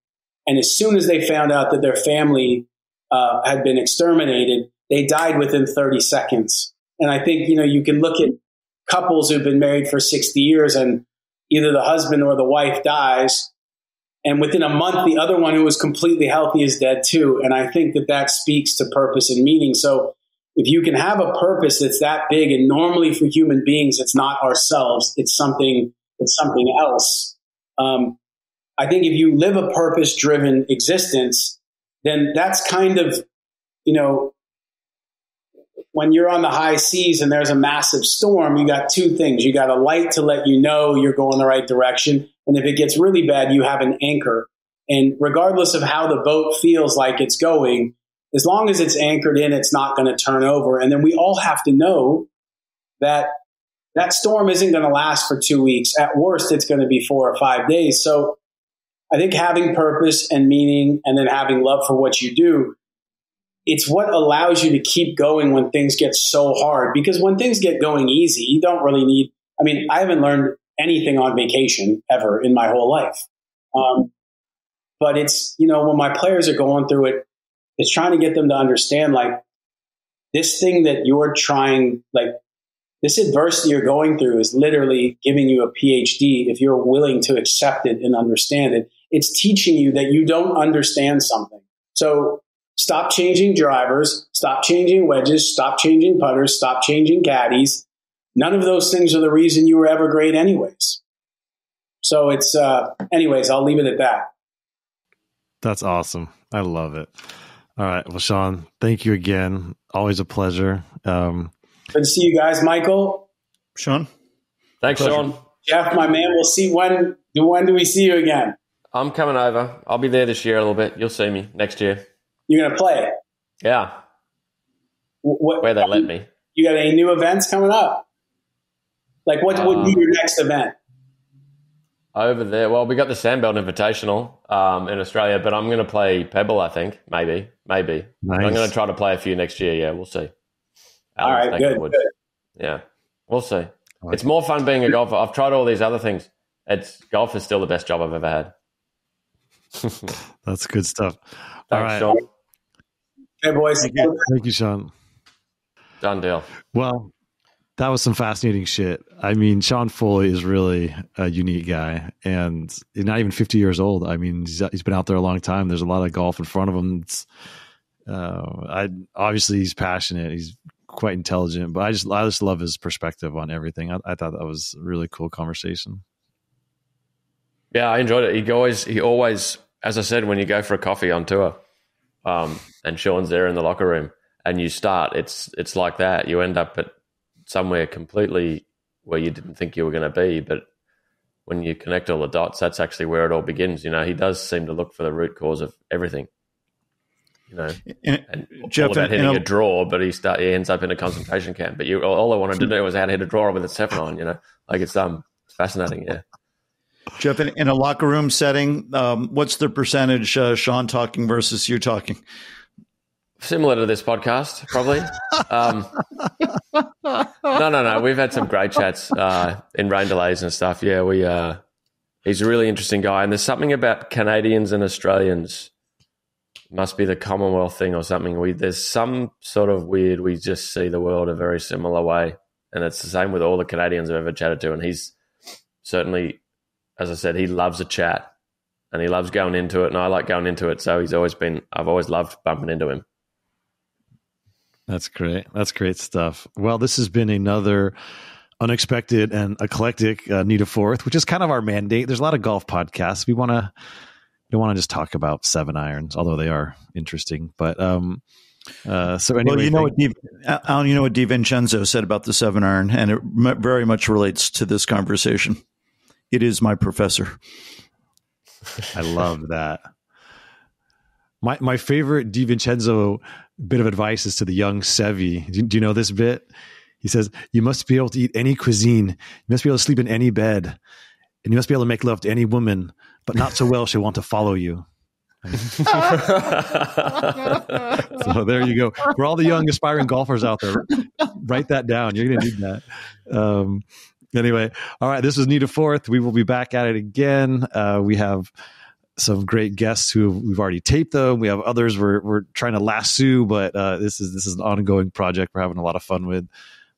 And as soon as they found out that their family uh, had been exterminated, they died within 30 seconds. And I think, you know, you can look at couples who've been married for 60 years and either the husband or the wife dies. And within a month, the other one who was completely healthy is dead too. And I think that that speaks to purpose and meaning. So if you can have a purpose that's that big and normally for human beings it's not ourselves it's something it's something else um, i think if you live a purpose driven existence then that's kind of you know when you're on the high seas and there's a massive storm you got two things you got a light to let you know you're going the right direction and if it gets really bad you have an anchor and regardless of how the boat feels like it's going as long as it's anchored in, it's not going to turn over. And then we all have to know that that storm isn't going to last for two weeks. At worst, it's going to be four or five days. So I think having purpose and meaning and then having love for what you do, it's what allows you to keep going when things get so hard. Because when things get going easy, you don't really need, I mean, I haven't learned anything on vacation ever in my whole life. Um, but it's, you know, when my players are going through it, it's trying to get them to understand like this thing that you're trying, like this adversity you're going through is literally giving you a PhD if you're willing to accept it and understand it. It's teaching you that you don't understand something. So stop changing drivers, stop changing wedges, stop changing putters, stop changing caddies. None of those things are the reason you were ever great, anyways. So it's, uh, anyways, I'll leave it at that. That's awesome. I love it. All right. Well, Sean, thank you again. Always a pleasure. Um, Good to see you guys, Michael. Sean. Thanks, pleasure. Sean. Geoff, my man. We'll see when. When do we see you again? I'm coming over. I'll be there this year a little bit. You'll see me next year. You're gonna play? Yeah. What, Where they let me. You got any new events coming up? Like, what um, would be um, your next event? Over there, well, we got the Sandbelt Invitational um, in Australia, but I'm going to play Pebble. I think maybe, maybe. Nice. I'm going to try to play a few next year. Yeah, we'll see. All right, good, good, Yeah, we'll see. Right. It's more fun being a golfer. I've tried all these other things. It's golf is still the best job I've ever had. That's good stuff. Thanks, all right, Sean. Hey, boys. Thank you, Thank you Sean. Done deal. Well, that was some fascinating shit. I mean, Sean Foley is really a unique guy, and he's not even 50 years old. I mean, he's, he's been out there a long time. There's a lot of golf in front of him. It's, uh, I obviously he's passionate. He's quite intelligent, but I just I just love his perspective on everything. I, I thought that was a really cool conversation. Yeah, I enjoyed it. He always he always, as I said, when you go for a coffee on tour, um, and Sean's there in the locker room, and you start, it's it's like that. You end up at somewhere completely where you didn't think you were going to be. But when you connect all the dots, that's actually where it all begins. You know, he does seem to look for the root cause of everything. You know, and, and Geoff, all about hitting a, draw, but he start he ends up in a concentration camp. But you, all I wanted to do was how to hit a draw with a seven on. You know, like it's um fascinating. Yeah. Geoff, in, in a locker room setting, um, what's the percentage uh, Sean talking versus you talking? Similar to this podcast, probably. um, no, no, no. We've had some great chats uh, in rain delays and stuff. Yeah, we. Uh, he's a really interesting guy, and there's something about Canadians and Australians must be the Commonwealth thing or something. We there's some sort of weird. We just see the world a very similar way, and it's the same with all the Canadians I've ever chatted to. And he's certainly, as I said, he loves a chat, and he loves going into it, and I like going into it. So he's always been. I've always loved bumping into him. That's great. That's great stuff. Well, this has been another unexpected and eclectic uh, need a fourth, which is kind of our mandate. There's a lot of golf podcasts. We want to don't want to just talk about seven irons, although they are interesting. But um, uh, so anyway, well, you know what, Di, Alan, you know what De Vicenzo said about the seven iron, and it m- very much relates to this conversation. It is my professor. I love that. My my favorite De Vicenzo bit of advice is to the young Seve. Do, do you know this bit? He says, You must be able to eat any cuisine. You must be able to sleep in any bed. And you must be able to make love to any woman, but not so well she'll want to follow you. so there you go. For all the young aspiring golfers out there, write that down. You're going to need that. Um, anyway, all right. This is Need a Fourth. We will be back at it again. Uh, we have some great guests who we've already taped them. We have others we're we're trying to lasso, but uh, this is this is an ongoing project we're having a lot of fun with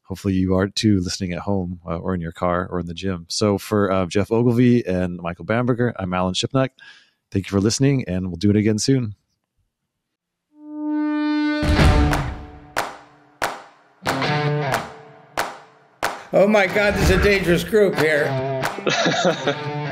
hopefully you are too listening at home uh, or in your car or in the gym. So for uh, Geoff Ogilvy and Michael Bamberger, I'm Alan Shipnuck. Thank you for listening, and we'll do it again soon. Oh my God, there's a dangerous group here.